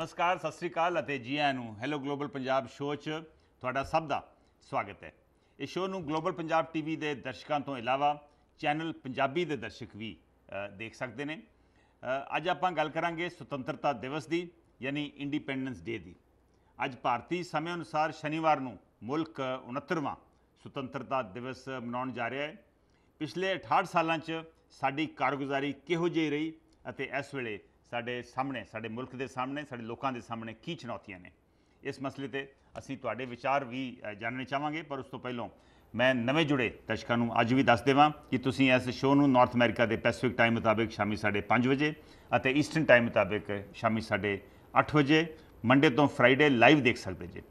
ਨਮਸਕਾਰ, ਸਤਿ ਸ੍ਰੀ ਅਕਾਲ ਅਤੇ ਜੀ ਆਇਆਂ ਨੂੰ ਹੈਲੋ ਗਲੋਬਲ ਪੰਜਾਬ ਸ਼ੋਅ 'ਚ ਤੁਹਾਡਾ ਸਭ ਦਾ ਸਵਾਗਤ ਹੈ। ਇਸ ਸ਼ੋਅ ਨੂੰ ਗਲੋਬਲ ਪੰਜਾਬ ਟੀਵੀ ਦੇ ਦਰਸ਼ਕਾਂ ਤੋਂ ਇਲਾਵਾ ਚੈਨਲ ਪੰਜਾਬੀ ਦੇ ਦਰਸ਼ਕ ਵੀ ਦੇਖ ਸਕਦੇ ਨੇ। ਅੱਜ ਆਪਾਂ ਗੱਲ ਕਰਾਂਗੇ ਸੁਤੰਤਰਤਾ ਦਿਵਸ ਦੀ, ਯਾਨੀ ਇੰਡੀਪੈਂਡੈਂਸ ਡੇ ਦੀ। ਅੱਜ ਭਾਰਤੀ ਸਮੇਂ ਅਨੁਸਾਰ ਸ਼ਨੀਵਾਰ ਨੂੰ ਮੁਲਕ 69ਵਾਂ ਸੁਤੰਤਰਤਾ ਦਿਵਸ ਮਨਾਉਣ ਜਾ ਰਿਹਾ ਹੈ। ਪਿਛਲੇ 68 ਸਾਲਾਂ 'ਚ ਸਾਡੀ ਕਾਰਗੁਜ਼ਾਰੀ ਕਿਹੋ ਜਿਹੀ ਰਹੀ ਅਤੇ ਇਸ ਵੇਲੇ ਸਾਡੇ ਸਾਹਮਣੇ, ਸਾਡੇ ਮੁਲਕ ਦੇ ਸਾਹਮਣੇ, ਸਾਡੇ ਲੋਕਾਂ ਦੇ ਸਾਹਮਣੇ ਕੀ ਚੁਣੌਤੀਆਂ ਨੇ? ਇਸ ਮਸਲੇ ਤੇ ਅਸੀਂ ਤੁਹਾਡੇ ਵਿਚਾਰ ਵੀ ਜਾਣਨੇ ਚਾਹਾਂਗੇ, ਪਰ ਉਸ ਤੋਂ ਪਹਿਲਾਂ ਮੈਂ ਨਵੇਂ ਜੁੜੇ ਦਰਸ਼ਕਾਂ ਨੂੰ ਅੱਜ ਵੀ ਦੱਸ ਦੇਵਾਂ ਕਿ ਤੁਸੀਂ ਇਸ ਸ਼ੋਅ ਨੂੰ ਨਾਰਥ ਅਮਰੀਕਾ ਦੇ ਪੈਸੀਫਿਕ ਟਾਈਮ ਮੁਤਾਬਿਕ ਸ਼ਾਮੀ 5:30 ਵਜੇ ਅਤੇ ਈਸਟਰਨ ਟਾਈਮ ਮੁਤਾਬਿਕ ਸ਼ਾਮੀ 8:30 ਵਜੇ ਮੰਡੇ ਤੋਂ ਫਰਾਈਡੇ ਲਾਈਵ ਦੇਖ ਸਕਦੇ ਜੇ।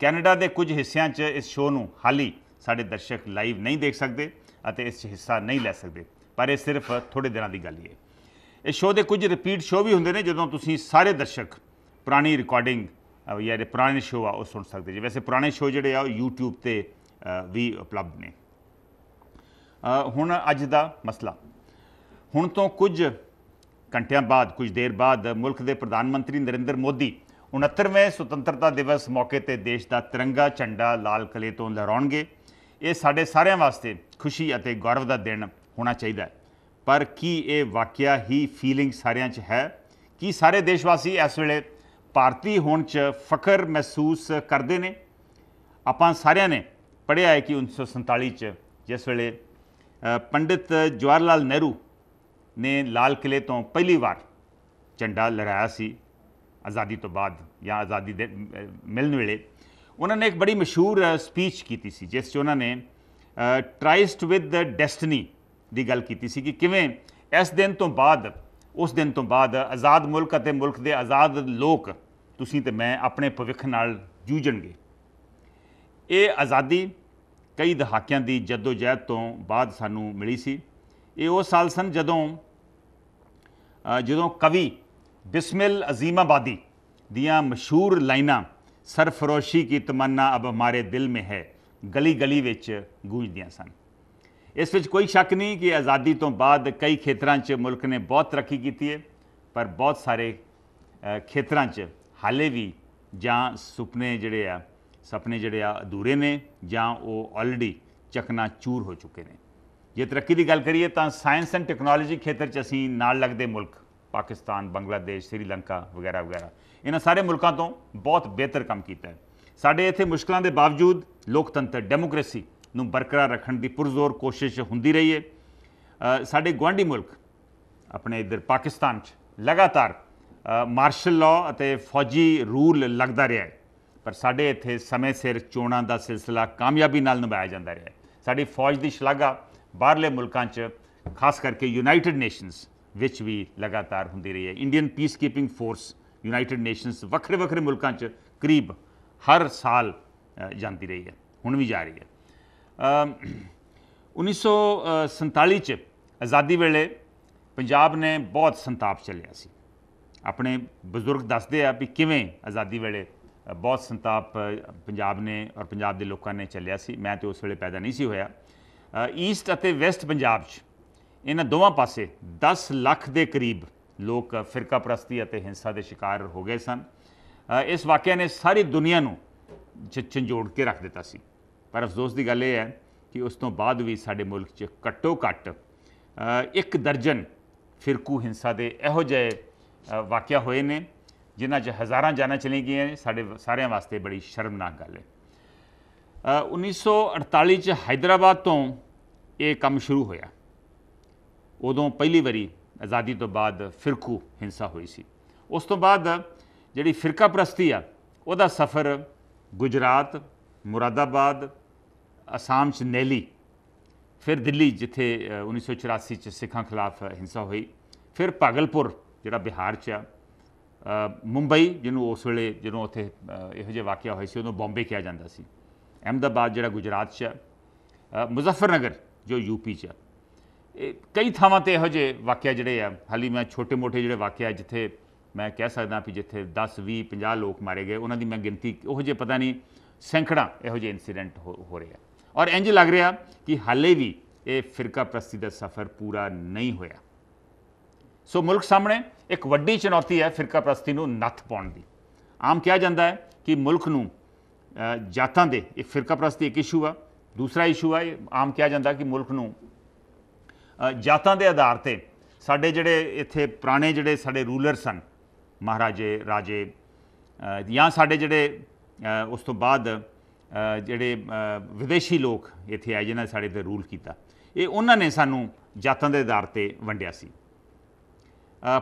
ਕੈਨੇਡਾ ਦੇ ਕੁਝ ਹਿੱਸਿਆਂ 'ਚ ਇਸ ਸ਼ੋਅ ਨੂੰ ਹਾਲੀ ਸਾਡੇ ਦਰਸ਼ਕ ਲਾਈਵ ਨਹੀਂ ਦੇਖ ਸਕਦੇ ਅਤੇ ਇਸ 'ਚ ਹਿੱਸਾ ਨਹੀਂ ਲੈ ਸਕਦੇ। ਪਰ ਇਹ ਸਿਰਫ ਥੋੜੇ ਦਿਨਾਂ ਦੀ ਗੱਲ ਹੀ ਹੈ। ਇਸ ਸ਼ੋਅ ਦੇ ਕੁਝ ਰਿਪੀਟ ਸ਼ੋਅ ਵੀ ਹੁੰਦੇ ਨੇ, ਜਦੋਂ ਤੁਸੀਂ ਸਾਰੇ ਦਰਸ਼ਕ ਪੁਰਾਣੀ ਰਿਕਾਰਡਿੰਗ ਜਾਂ ਪੁਰਾਣੇ ਸ਼ੋਅ ਆ, ਉਹ ਸੁਣ ਸਕਦੇ ਜੀ। ਵੈਸੇ ਪੁਰਾਣੇ ਸ਼ੋਅ ਜਿਹੜੇ ਆ, ਉਹ YouTube ਤੇ ਵੀ ਉਪਲਬਧ ਨੇ। ਹੁਣ ਅੱਜ ਦਾ ਮਸਲਾ। ਹੁਣ ਤੋਂ ਕੁਝ ਘੰਟਿਆਂ ਬਾਅਦ, ਕੁਝ ਦੇਰ ਬਾਅਦ ਮੁਲਕ ਦੇ ਪ੍ਰਧਾਨ ਮੰਤਰੀ ਨਰਿੰਦਰ ਮੋਦੀ 69ਵੇਂ ਸੁਤੰਤਰਤਾ ਦਿਵਸ ਮੌਕੇ ਤੇ ਦੇਸ਼ ਦਾ ਤਿਰੰਗਾ ਝੰਡਾ ਲਾਲ ਕਿਲੇ ਤੋਂ ਲਹਿਰਾਉਣਗੇ। ਇਹ ਸਾਡੇ ਸਾਰਿਆਂ ਵਾਸਤੇ ਖੁਸ਼ੀ ਅਤੇ ਗੌਰਵ ਦਾ ਦਿਨ ਹੋਣਾ ਚਾਹੀਦਾ ਹੈ। ਪਰ ਕੀ ਇਹ ਵਾਕਿਆ ਹੀ ਫੀਲਿੰਗ ਸਾਰਿਆਂ 'ਚ ਹੈ? ਕੀ ਸਾਰੇ ਦੇਸ਼ ਵਾਸੀ ਇਸ ਵੇਲੇ ਭਾਰਤੀ ਹੋਣ 'ਚ ਫਖਰ ਮਹਿਸੂਸ ਕਰਦੇ ਨੇ? ਆਪਾਂ ਸਾਰਿਆਂ ਨੇ ਪੜ੍ਹਿਆ ਹੈ ਕਿ 1947 ਚ ਜਿਸ ਵੇਲੇ ਪੰਡਿਤ ਜਵਾਹਰ ਲਾਲ ਨਹਿਰੂ ਨੇ ਲਾਲ ਕਿਲੇ ਤੋਂ ਪਹਿਲੀ ਵਾਰ ਝੰਡਾ ਲਹਿਰਾਇਆ ਸੀ, ਆਜ਼ਾਦੀ ਤੋਂ ਬਾਅਦ ਜਾਂ ਆਜ਼ਾਦੀ ਦੇ ਮਿਲਣ ਵੇਲੇ, ਉਹਨਾਂ ਨੇ ਇੱਕ ਬੜੀ ਮਸ਼ਹੂਰ ਸਪੀਚ ਕੀਤੀ ਸੀ, ਜਿਸ 'ਚ ਉਹਨਾਂ ਨੇ ਟਰਾਈਸਟ ਵਿਦ ਦ ਡੈਸਟਨੀ ਦੀ ਗੱਲ ਕੀਤੀ ਸੀ ਕਿ ਕਿਵੇਂ? ਇਸ ਦਿਨ ਤੋਂ ਬਾਅਦ, ਉਸ ਦਿਨ ਤੋਂ ਬਾਅਦ ਆਜ਼ਾਦ ਮੁਲਕ ਅਤੇ ਮੁਲਕ ਦੇ ਆਜ਼ਾਦ ਲੋਕ, ਤੁਸੀਂ ਤੇ ਮੈਂ ਆਪਣੇ ਭਵਿੱਖ ਨਾਲ ਜੂਝਣਗੇ। ਇਹ ਆਜ਼ਾਦੀ ਕਈ ਦਹਾਕਿਆਂ ਦੀ ਜਦੋਜਹਿਦ ਤੋਂ ਬਾਅਦ ਸਾਨੂੰ ਮਿਲੀ ਸੀ। ਇਹ ਉਹ ਸਾਲ ਸਨ ਜਦੋਂ ਜਦੋਂ ਕਵੀ ਬਿਸਮਿਲ ਅਜ਼ੀਮਾਬਾਦੀ ਦੀਆਂ ਮਸ਼ਹੂਰ ਲਾਈਨਾਂ, ਸਰਫਰੋਸ਼ੀ ਕੀ ਤਮੰਨਾ ਅਬ ਹਮਾਰੇ ਦਿਲ ਮੇ ਹੈ ਗਲੀ ਗਲੀ ਵਿੱਚ ਗੂੰਜਦੀਆਂ ਸਨ। ਇਸ ਵਿੱਚ ਕੋਈ ਸ਼ੱਕ ਨਹੀਂ ਕਿ ਆਜ਼ਾਦੀ ਤੋਂ ਬਾਅਦ ਕਈ ਖੇਤਰਾਂ 'ਚ ਮੁਲਕ ਨੇ ਬਹੁਤ ਤਰੱਕੀ ਕੀਤੀ ਹੈ, ਪਰ ਬਹੁਤ ਸਾਰੇ ਖੇਤਰਾਂ 'ਚ ਹਾਲੇ ਵੀ ਜਾਂ ਸੁਪਨੇ ਜਿਹੜੇ ਆ, ਸੁਪਨੇ ਜਿਹੜੇ ਆ ਅਧੂਰੇ ਨੇ ਜਾਂ ਉਹ ਆਲਰੇਡੀ ਚਕਨਾ ਚੂਰ ਹੋ ਚੁੱਕੇ ਨੇ। ਜੇ ਤਰੱਕੀ ਦੀ ਗੱਲ ਕਰੀਏ ਤਾਂ ਸਾਇੰਸ ਐਂਡ ਟੈਕਨੋਲੋਜੀ ਖੇਤਰ 'ਚ ਅਸੀਂ ਨਾਲ ਲੱਗਦੇ ਮੁਲਕ, ਪਾਕਿਸਤਾਨ, ਬੰਗਲਾਦੇਸ਼, ਸ੍ਰੀਲੰਕਾ ਵਗੈਰਾ ਵਗੈਰਾ, ਇਹਨਾਂ ਸਾਰੇ ਮੁਲਕਾਂ ਤੋਂ ਬਹੁਤ ਬਿਹਤਰ ਕੰਮ ਕੀਤਾ ਹੈ। ਸਾਡੇ ਇੱਥੇ ਮੁਸ਼ਕਲਾਂ ਦੇ ਬਾਵਜੂਦ ਲੋਕਤੰਤਰ ਡੈਮੋਕ੍ਰੇਸੀ ਨੂੰ ਬਰਕਰਾਰ ਰੱਖਣ ਦੀ ਪੁਰਜ਼ੋਰ ਕੋਸ਼ਿਸ਼ ਹੁੰਦੀ ਰਹੀ ਹੈ। ਸਾਡੇ ਗੁਆਂਢੀ ਮੁਲਕ ਆਪਣੇ ਇਧਰ ਪਾਕਿਸਤਾਨ 'ਚ ਲਗਾਤਾਰ ਮਾਰਸ਼ਲ ਲਾਅ ਅਤੇ ਫੌਜੀ ਰੂਲ ਲੱਗਦਾ ਰਿਹਾ ਹੈ। ਪਰ ਸਾਡੇ ਇੱਥੇ ਸਮੇਂ ਸਿਰ ਚੋਣਾਂ ਦਾ ਸਿਲਸਿਲਾ ਕਾਮਯਾਬੀ ਨਾਲ ਨਿਭਾਇਆ ਜਾਂਦਾ ਰਿਹਾ ਹੈ। ਸਾਡੀ ਫੌਜ ਦੀ ਸ਼ਲਾਘਾ ਬਾਹਰਲੇ ਮੁਲਕਾਂ 'ਚ, ਖਾਸ ਕਰਕੇ ਯੂਨਾਈਟਿਡ ਨੇਸ਼ਨਸ ਵਿੱਚ ਵੀ ਲਗਾਤਾਰ ਹੁੰਦੀ ਰਹੀ ਹੈ। Indian peace keeping force United Nations ਵੱਖਰੇ ਵੱਖਰੇ ਮੁਲਕਾਂ 'ਚ ਕਰੀਬ ਹਰ ਸਾਲ ਜਾਂਦੀ ਰਹੀ ਹੈ। ਹੁਣ ਵੀ ਜਾ ਰਹੀ ਹੈ। 1947 ਚ ਆਜ਼ਾਦੀ ਵੇਲੇ ਪੰਜਾਬ ਨੇ ਬਹੁਤ ਸੰਤਾਪ ਚੱਲਿਆ ਸੀ। ਆਪਣੇ ਬਜ਼ੁਰਗ ਦੱਸਦੇ ਆ ਵੀ ਕਿਵੇਂ ਆਜ਼ਾਦੀ ਵੇਲੇ ਬਹੁਤ ਸੰਤਾਪ ਪੰਜਾਬ ਨੇ ਔਰ ਪੰਜਾਬ ਦੇ ਲੋਕਾਂ ਨੇ ਚੱਲਿਆ ਸੀ। ਮੈਂ ਤੇ ਉਸ ਵੇਲੇ ਪੈਦਾ ਨਹੀਂ ਸੀ ਹੋਇਆ। ਈਸਟ ਅਤੇ ਵੈਸਟ ਪੰਜਾਬ 'ਚ ਇਹਨਾਂ ਦੋਵਾਂ ਪਾਸੇ 10 ਲੱਖ ਦੇ ਕਰੀਬ ਲੋਕ ਫਿਰਕਾ ਪ੍ਰਸਤੀ ਅਤੇ ਹਿੰਸਾ ਦੇ ਸ਼ਿਕਾਰ ਹੋ ਗਏ ਸਨ। ਇਸ ਵਾਕਿਆ ਨੇ ਸਾਰੀ ਦੁਨੀਆ ਨੂੰ ਝ- ਝੰਜੋੜ ਕੇ ਰੱਖ ਦਿੱਤਾ ਸੀ। ਪਰ ਅਫਸੋਸ ਦੀ ਗੱਲ ਇਹ ਹੈ ਕਿ ਉਸ ਤੋਂ ਬਾਅਦ ਵੀ ਸਾਡੇ ਮੁਲਕ 'ਚ ਘੱਟੋ ਘੱਟ ਇੱਕ ਦਰਜਨ ਫਿਰਕੂ ਹਿੰਸਾ ਦੇ ਇਹੋ ਜਿਹੇ ਵਾਕਿਆ ਹੋਏ ਨੇ ਜਿਨ੍ਹਾਂ 'ਚ ਹਜ਼ਾਰਾਂ ਜਾਨਾਂ ਚਲੀ ਗਈਆਂ ਸਾਡੇ ਸਾਰਿਆਂ ਵਾਸਤੇ ਬੜੀ ਸ਼ਰਮਨਾਕ ਗੱਲ ਹੈ। ਅ, 1948 ਚ ਹੈਦਰਾਬਾਦ ਤੋਂ ਇਹ ਕੰਮ ਸ਼ੁਰੂ ਹੋਇਆ। ਉਦੋਂ ਪਹਿਲੀ ਵਾਰੀ ਆਜ਼ਾਦੀ ਤੋਂ ਬਾਅਦ ਫਿਰਕੂ ਹਿੰਸਾ ਹੋਈ ਸੀ। ਉਸ ਤੋਂ ਬਾਅਦ ਜਿਹੜੀ ਫਿਰਕਾ ਪ੍ਰਸਤੀ ਆ ਉਹਦਾ ਸਫ਼ਰ ਗੁਜਰਾਤ ਮੁਰਾਦਾਬਾਦ ਅਸਾਮ ਚ ਨੈਲੀ ਫਿਰ ਦਿੱਲੀ ਜਿੱਥੇ ਅ, 1984 ਚ ਸਿੱਖਾਂ ਖਿਲਾਫ ਹਿੰਸਾ ਹੋਈ ਫਿਰ ਭਾਗਲਪੁਰ ਜਿਹੜਾ ਬਿਹਾਰ ਚ ਆ ਮੁੰਬਈ ਜਿਹਨੂੰ ਉਸ ਵੇਲੇ ਜਦੋਂ ਉੱਥੇ ਇਹੋ ਜਿਹੇ ਵਾਕਿਆ ਹੋਏ ਸੀ ਉਹਨੂੰ ਬੰਬੇ ਕਿਹਾ ਜਾਂਦਾ ਸੀ ਅਹਿਮਦਾਬਾਦ ਜਿਹੜਾ ਗੁਜਰਾਤ ਚ ਆ ਅ, ਮੁਜ਼ੱਫਰਨਗਰ ਜੋ ਯੂਪੀ ਚ ਆ ਇਹ ਕਈ ਥਾਵਾਂ ਤੇ ਇਹੋ ਜਿਹੇ ਵਾਕਿਆ ਜਿਹੜੇ ਆ ਹਾਲੀ ਮੈਂ ਛੋਟੇ-ਮੋਟੇ ਜਿਹੜੇ ਵਾਕਿਆ ਜਿੱਥੇ ਮੈਂ ਕਹਿ ਸਕਦਾ ਵੀ ਜਿੱਥੇ 10 20 50 ਲੋਕ ਮਾਰੇ ਗਏ ਉਹਨਾਂ ਦੀ ਮੈਂ ਗਿਣਤੀ ਉਹ ਜਿਹੇ ਪਤਾ ਨਹੀਂ ਸੈਂਕੜਾ ਇਹੋ ਜਿਹੇ ਇਨਸੀਡੈਂਟ ਹੋ ਹੋ ਰਹੇ ਆ। ਔਰ ਇੰਜ ਲੱਗ ਰਿਹਾ ਕਿ ਹਾਲੇ ਵੀ ਇਹ ਫਿਰਕਾ ਪ੍ਰਸਤੀ ਦਾ ਸਫ਼ਰ ਪੂਰਾ ਨਹੀਂ ਹੋਇਆ। ਸੋ ਮੁਲਕ ਸਾਹਮਣੇ ਇੱਕ ਵੱਡੀ ਚੁਣੌਤੀ ਹੈ ਫਿਰਕਾ ਪ੍ਰਸਤੀ ਨੂੰ ਨੱਥ ਪਾਉਣ ਦੀ। ਆਮ ਕਿਹਾ ਜਾਂਦਾ ਹੈ ਕਿ ਮੁਲਕ ਨੂੰ ਜਾਤਾਂ ਦੇ ਇੱਕ ਫਿਰਕਾ ਪ੍ਰਸਤੀ ਇੱਕ ਇਸ਼ੂ ਆ, ਦੂਸਰਾ ਇਸ਼ੂ ਆ, ਇਹ ਆਮ ਕਿਹਾ ਜਾਂਦਾ ਕਿ ਮੁਲਕ ਨੂੰ ਜਾਤਾਂ ਦੇ ਆਧਾਰ ਤੇ ਸਾਡੇ ਜਿਹੜੇ ਇੱਥੇ ਪੁਰਾਣੇ ਜਿਹੜੇ ਸਾਡੇ ਰੂਲਰ ਸਨ, ਮਹਾਰਾਜੇ, ਰਾਜੇ ਜਾਂ ਸਾਡੇ ਜਿਹੜੇ ਉਸ ਤੋਂ ਬਾਅਦ ਜਿਹੜੇ ਵਿਦੇਸ਼ੀ ਲੋਕ ਇੱਥੇ ਆਏ ਜਿਨ੍ਹਾਂ ਨੇ ਸਾਡੇ ਤੇ ਰੂਲ ਕੀਤਾ ਇਹ ਉਹਨਾਂ ਨੇ ਸਾਨੂੰ ਜਾਤਾਂ ਦੇ ਆਧਾਰ ਤੇ ਵੰਡਿਆ ਸੀ।